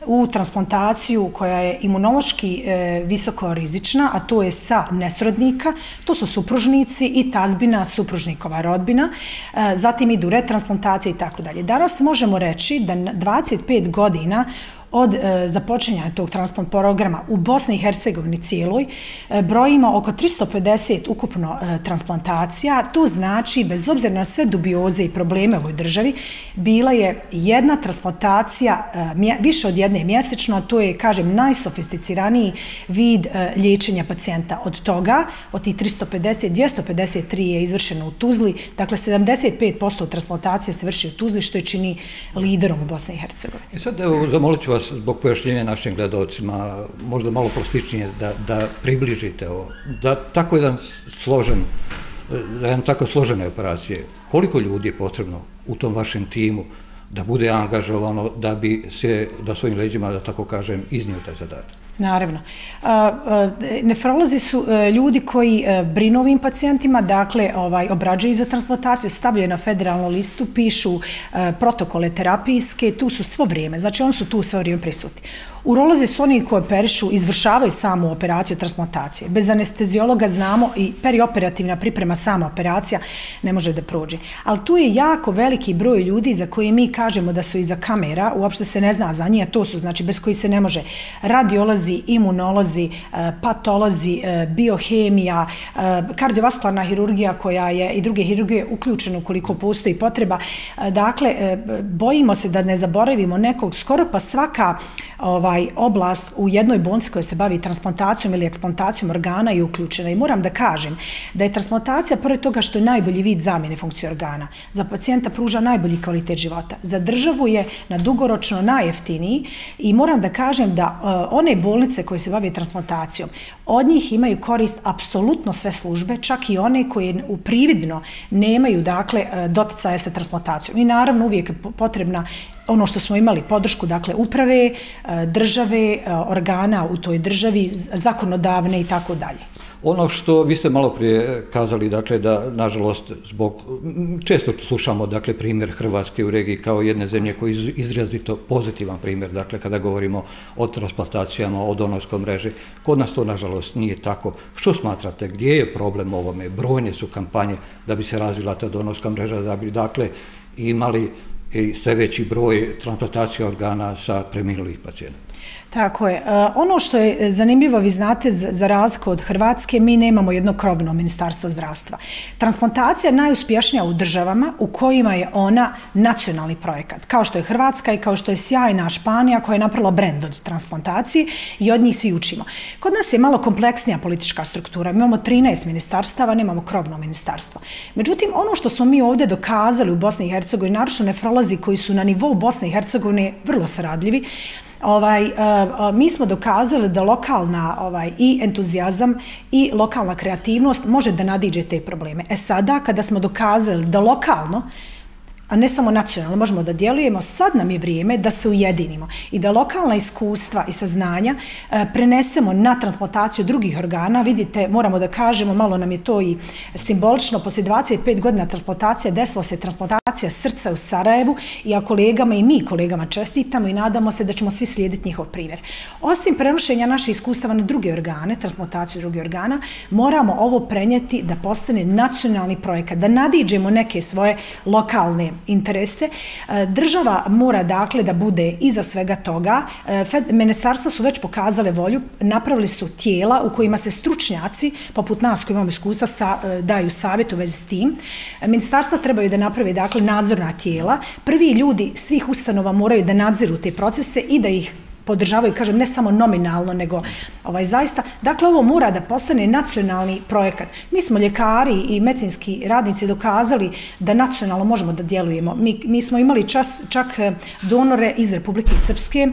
u transplantaciju koja je imunološki eh, e, visoko rizična, a to je sa nesrodnika, to su supružnici i tazbina supružnikova rodbina, e, zatim idu retransplantacije i tako dalje. Danas možemo reći da 25 godina od e, započenja tog transplant programa u Bosni i Hercegovini cijeloj e, brojimo oko 350 ukupno e, transplantacija. To znači, bez obzira na sve dubioze i probleme u ovoj državi, bila je jedna transplantacija e, više od jedne mjesečno, to je, kažem, najsofisticiraniji vid e, liječenja pacijenta. Od toga, od tih 350, 253 je izvršeno u Tuzli, dakle 75% transplantacije se vrši u Tuzli, što je čini liderom u Bosni i Hercegovini. I sad, evo, zamolit ću vas zbog pojašnjenja našim gledalcima, možda malo prostičnije da, da približite ovo. Da tako jedan složen, da jedan tako složene operacije, koliko ljudi je potrebno u tom vašem timu da bude angažovano da bi se, da svojim leđima, da tako kažem, iznio taj zadatak? Naravno. Nefrolozi su e, ljudi koji e, brinu ovim pacijentima, dakle ovaj, obrađaju za transplantaciju, stavljaju na federalnu listu, pišu e, protokole terapijske, tu su svo vrijeme, znači oni su tu svo vrijeme prisutni. Urolozi su oni koji operišu, izvršavaju samu operaciju transplantacije. Bez anestezijologa znamo i perioperativna priprema sama operacija ne može da prođe. Ali tu je jako veliki broj ljudi za koje mi kažemo da su iza kamera, uopšte se ne zna za njih, to su znači bez koji se ne može radiolozi, imunolozi, e, patolozi, e, biohemija, e, kardiovaskularna hirurgija koja je i druge hirurgije uključene koliko postoji potreba. Dakle, bojimo se da ne zaboravimo nekog, skoro pa svaka ovaj Ovaj oblast u jednoj bolnici koja se bavi transplantacijom ili eksplantacijom organa je uključena. I moram da kažem da je transplantacija, pored toga što je najbolji vid zamjene funkcije organa, za pacijenta pruža najbolji kvalitet života. Za državu je na dugoročno najjeftiniji i moram da kažem da uh, one bolnice koje se bavi transplantacijom, od njih imaju korist apsolutno sve službe, čak i one koje u prividno nemaju dakle e, doticaje sa transplantacijom. I naravno uvijek je potrebna ono što smo imali podršku, dakle, uprave, e, države, e, organa u toj državi, zakonodavne i tako dalje. Ono što vi ste malo prije kazali, dakle, da, nažalost, zbog, često slušamo, dakle, primjer Hrvatske u regiji kao jedne zemlje koji je izrazito pozitivan primjer, dakle, kada govorimo o transplantacijama, o donorskom mreži. Kod nas to, nažalost, nije tako. Što smatrate, gdje je problem ovome? Brojne su kampanje da bi se razvila ta donorska mreža, da bi, dakle, imali i sve veći broj transplantacija organa sa preminulih pacijenata. Tako je. E, ono što je zanimljivo, vi znate, za razliku od Hrvatske, mi nemamo jedno krovno ministarstvo zdravstva. Transplantacija je najuspješnija u državama u kojima je ona nacionalni projekat, kao što je Hrvatska i kao što je sjajna Španija koja je napravila brend od transplantacije i od njih svi učimo. Kod nas je malo kompleksnija politička struktura. Mi imamo 13 ministarstava, nemamo krovno ministarstvo. Međutim, ono što smo mi ovdje dokazali u Bosni i Hercegovini, naravno nefrolozi koji su na nivou Bosne i Hercegovine vrlo saradljivi, ovaj, e, e, mi smo dokazali da lokalna ovaj, i entuzijazam i lokalna kreativnost može da nadiđe te probleme. E sada, kada smo dokazali da lokalno a ne samo nacionalno, možemo da djelujemo, sad nam je vrijeme da se ujedinimo i da lokalna iskustva i saznanja e, prenesemo na transplantaciju drugih organa. Vidite, moramo da kažemo, malo nam je to i simbolično, poslije 25 godina transplantacija desila se transplantacija srca u Sarajevu i ja kolegama i mi kolegama čestitamo i nadamo se da ćemo svi slijediti njihov primjer. Osim prenošenja naših iskustava na druge organe, transplantaciju drugih organa, moramo ovo prenijeti da postane nacionalni projekat, da nadiđemo neke svoje lokalne interese. E, država mora dakle da bude iza svega toga. E, ministarstva su već pokazale volju, napravili su tijela u kojima se stručnjaci, poput nas koji imamo iskustva, sa, e, daju savjet u vezi s tim. Ministarstva trebaju da naprave dakle nadzorna tijela. Prvi ljudi svih ustanova moraju da nadziru te procese i da ih podržavaju, kažem, ne samo nominalno, nego ovaj, zaista. Dakle, ovo mora da postane nacionalni projekat. Mi smo ljekari i medicinski radnici dokazali da nacionalno možemo da djelujemo. Mi, mi smo imali čas, čak eh, donore iz Republike Srpske,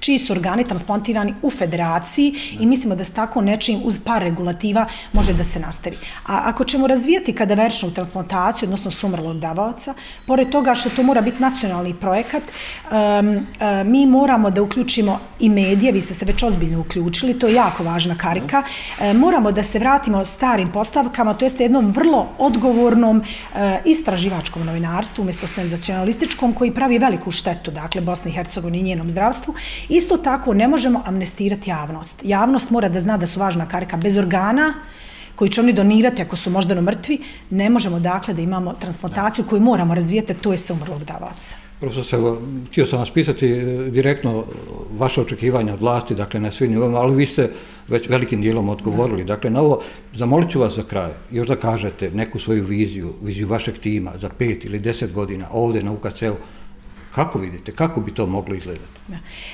čiji su organi transplantirani u federaciji i mislimo da s tako nečim uz par regulativa može da se nastavi. A ako ćemo razvijati kadaverčnu transplantaciju, odnosno sumrlog davaoca, pored toga što to mora biti nacionalni projekat, um, mi moramo da uključimo i medije, vi ste se već ozbiljno uključili, to je jako važna karika, e, moramo da se vratimo starim postavkama, to jeste jednom vrlo odgovornom e, istraživačkom novinarstvu, umjesto senzacionalističkom, koji pravi veliku štetu, dakle, Bosni i Hercegovini i njenom zdravstvu i Isto tako ne možemo amnestirati javnost. Javnost mora da zna da su važna karika bez organa koji će oni donirati ako su moždano mrtvi. Ne možemo dakle da imamo transplantaciju koju moramo razvijeti, to je samrlog davaca. Profesor Sevo, htio sam vas pisati e, direktno vaše očekivanja od vlasti, dakle na svim nivojima, ali vi ste već velikim dijelom odgovorili. Dakle, na ovo, zamolit ću vas za kraj, još da kažete neku svoju viziju, viziju vašeg tima za pet ili deset godina ovdje na UKC-u, Kako vidite, kako bi to moglo izgledati?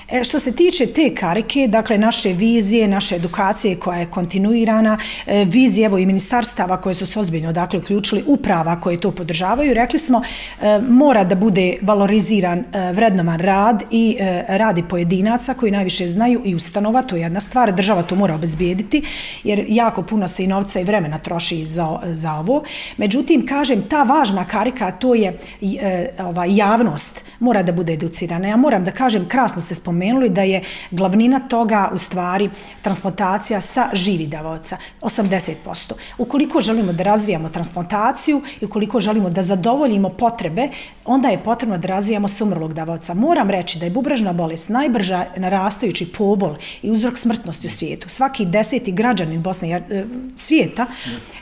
E, što se tiče te karike, dakle naše vizije, naše edukacije koja je kontinuirana, e, vizije evo i ministarstava koje su se ozbiljno dakle uključili, uprava koje to podržavaju, rekli smo e, mora da bude valoriziran e, vrednoman rad i e, radi pojedinaca koji najviše znaju i ustanova, to je jedna stvar, država to mora obezbijediti jer jako puno se i novca i vremena troši za, za ovo. Međutim, kažem, ta važna karika, to je e, ova, javnost, mora da bude educirana. Ja moram da kažem, krasno ste spomenuli da je glavnina toga u stvari transplantacija sa živi davaoca, 80%. Ukoliko želimo da razvijamo transplantaciju i ukoliko želimo da zadovoljimo potrebe, onda je potrebno da razvijamo sa umrlog davaoca. Moram reći da je bubrežna bolest najbrža narastajući pobol i uzrok smrtnosti u svijetu. Svaki deseti građanin Bosne i e, svijeta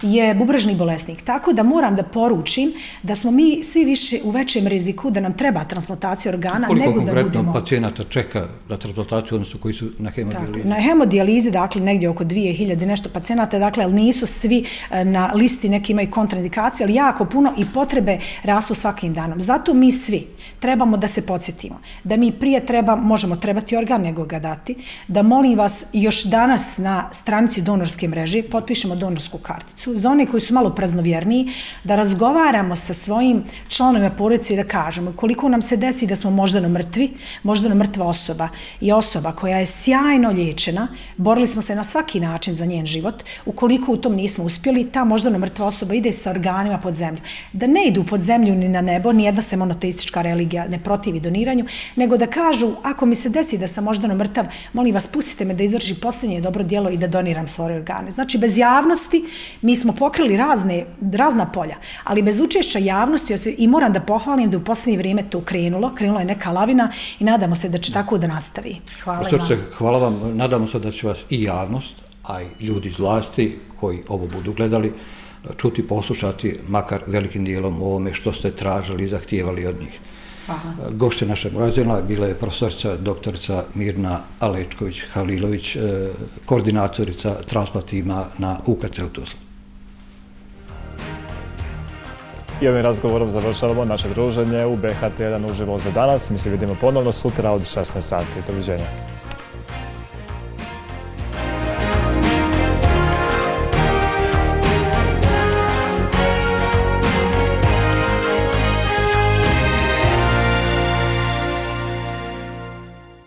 je bubrežni bolesnik. Tako da moram da poručim da smo mi svi više u većem riziku da nam treba transplantacija organa Koliko nego da budemo... Koliko konkretno pacijenata čeka na transplantaciju, odnosno koji su na hemodijalizi? Na hemodijalizi, dakle, negdje oko 2000 nešto pacijenata, dakle, ali nisu svi e, na listi, neki imaju kontraindikacije, ali jako puno i potrebe rastu svakim danom. Zato mi svi trebamo da se podsjetimo, da mi prije treba, možemo trebati organ nego ga dati, da molim vas još danas na stranici donorske mreže potpišemo donorsku karticu, za one koji su malo praznovjerniji, da razgovaramo sa svojim članovima porodice i da kažemo koliko nam se desi da smo moždano mrtvi, moždano mrtva osoba i osoba koja je sjajno liječena, borili smo se na svaki način za njen život, ukoliko u tom nismo uspjeli, ta moždano mrtva osoba ide sa organima pod zemlju. Da ne idu pod zemlju ni na nebo, ni jedna se monoteistička religija ne protivi doniranju, nego da kažu, ako mi se desi da sam moždano mrtav, molim vas, pustite me da izvrši posljednje dobro dijelo i da doniram svoje organe. Znači, bez javnosti mi smo pokrili razne, razna polja, ali bez učešća javnosti i moram da pohvalim da u posljednje vrijeme to krenulo, krenulo je neka lavina i nadamo se da će tako da nastavi. Hvala vam. Hvala vam, nadamo se da će vas i javnost, a i ljudi iz vlasti koji ovo budu gledali, čuti, poslušati, makar velikim dijelom ovome što ste tražili i zahtijevali od njih. Aha. Gošće našeg magazina bila je profesorica doktorica Mirna Alečković-Halilović, e, koordinatorica transplantima na UKC u Tuzlu. I ovim razgovorom završavamo naše druženje u BHT1 uživo za danas. Mi se vidimo ponovno sutra od 16 sati. Doviđenja.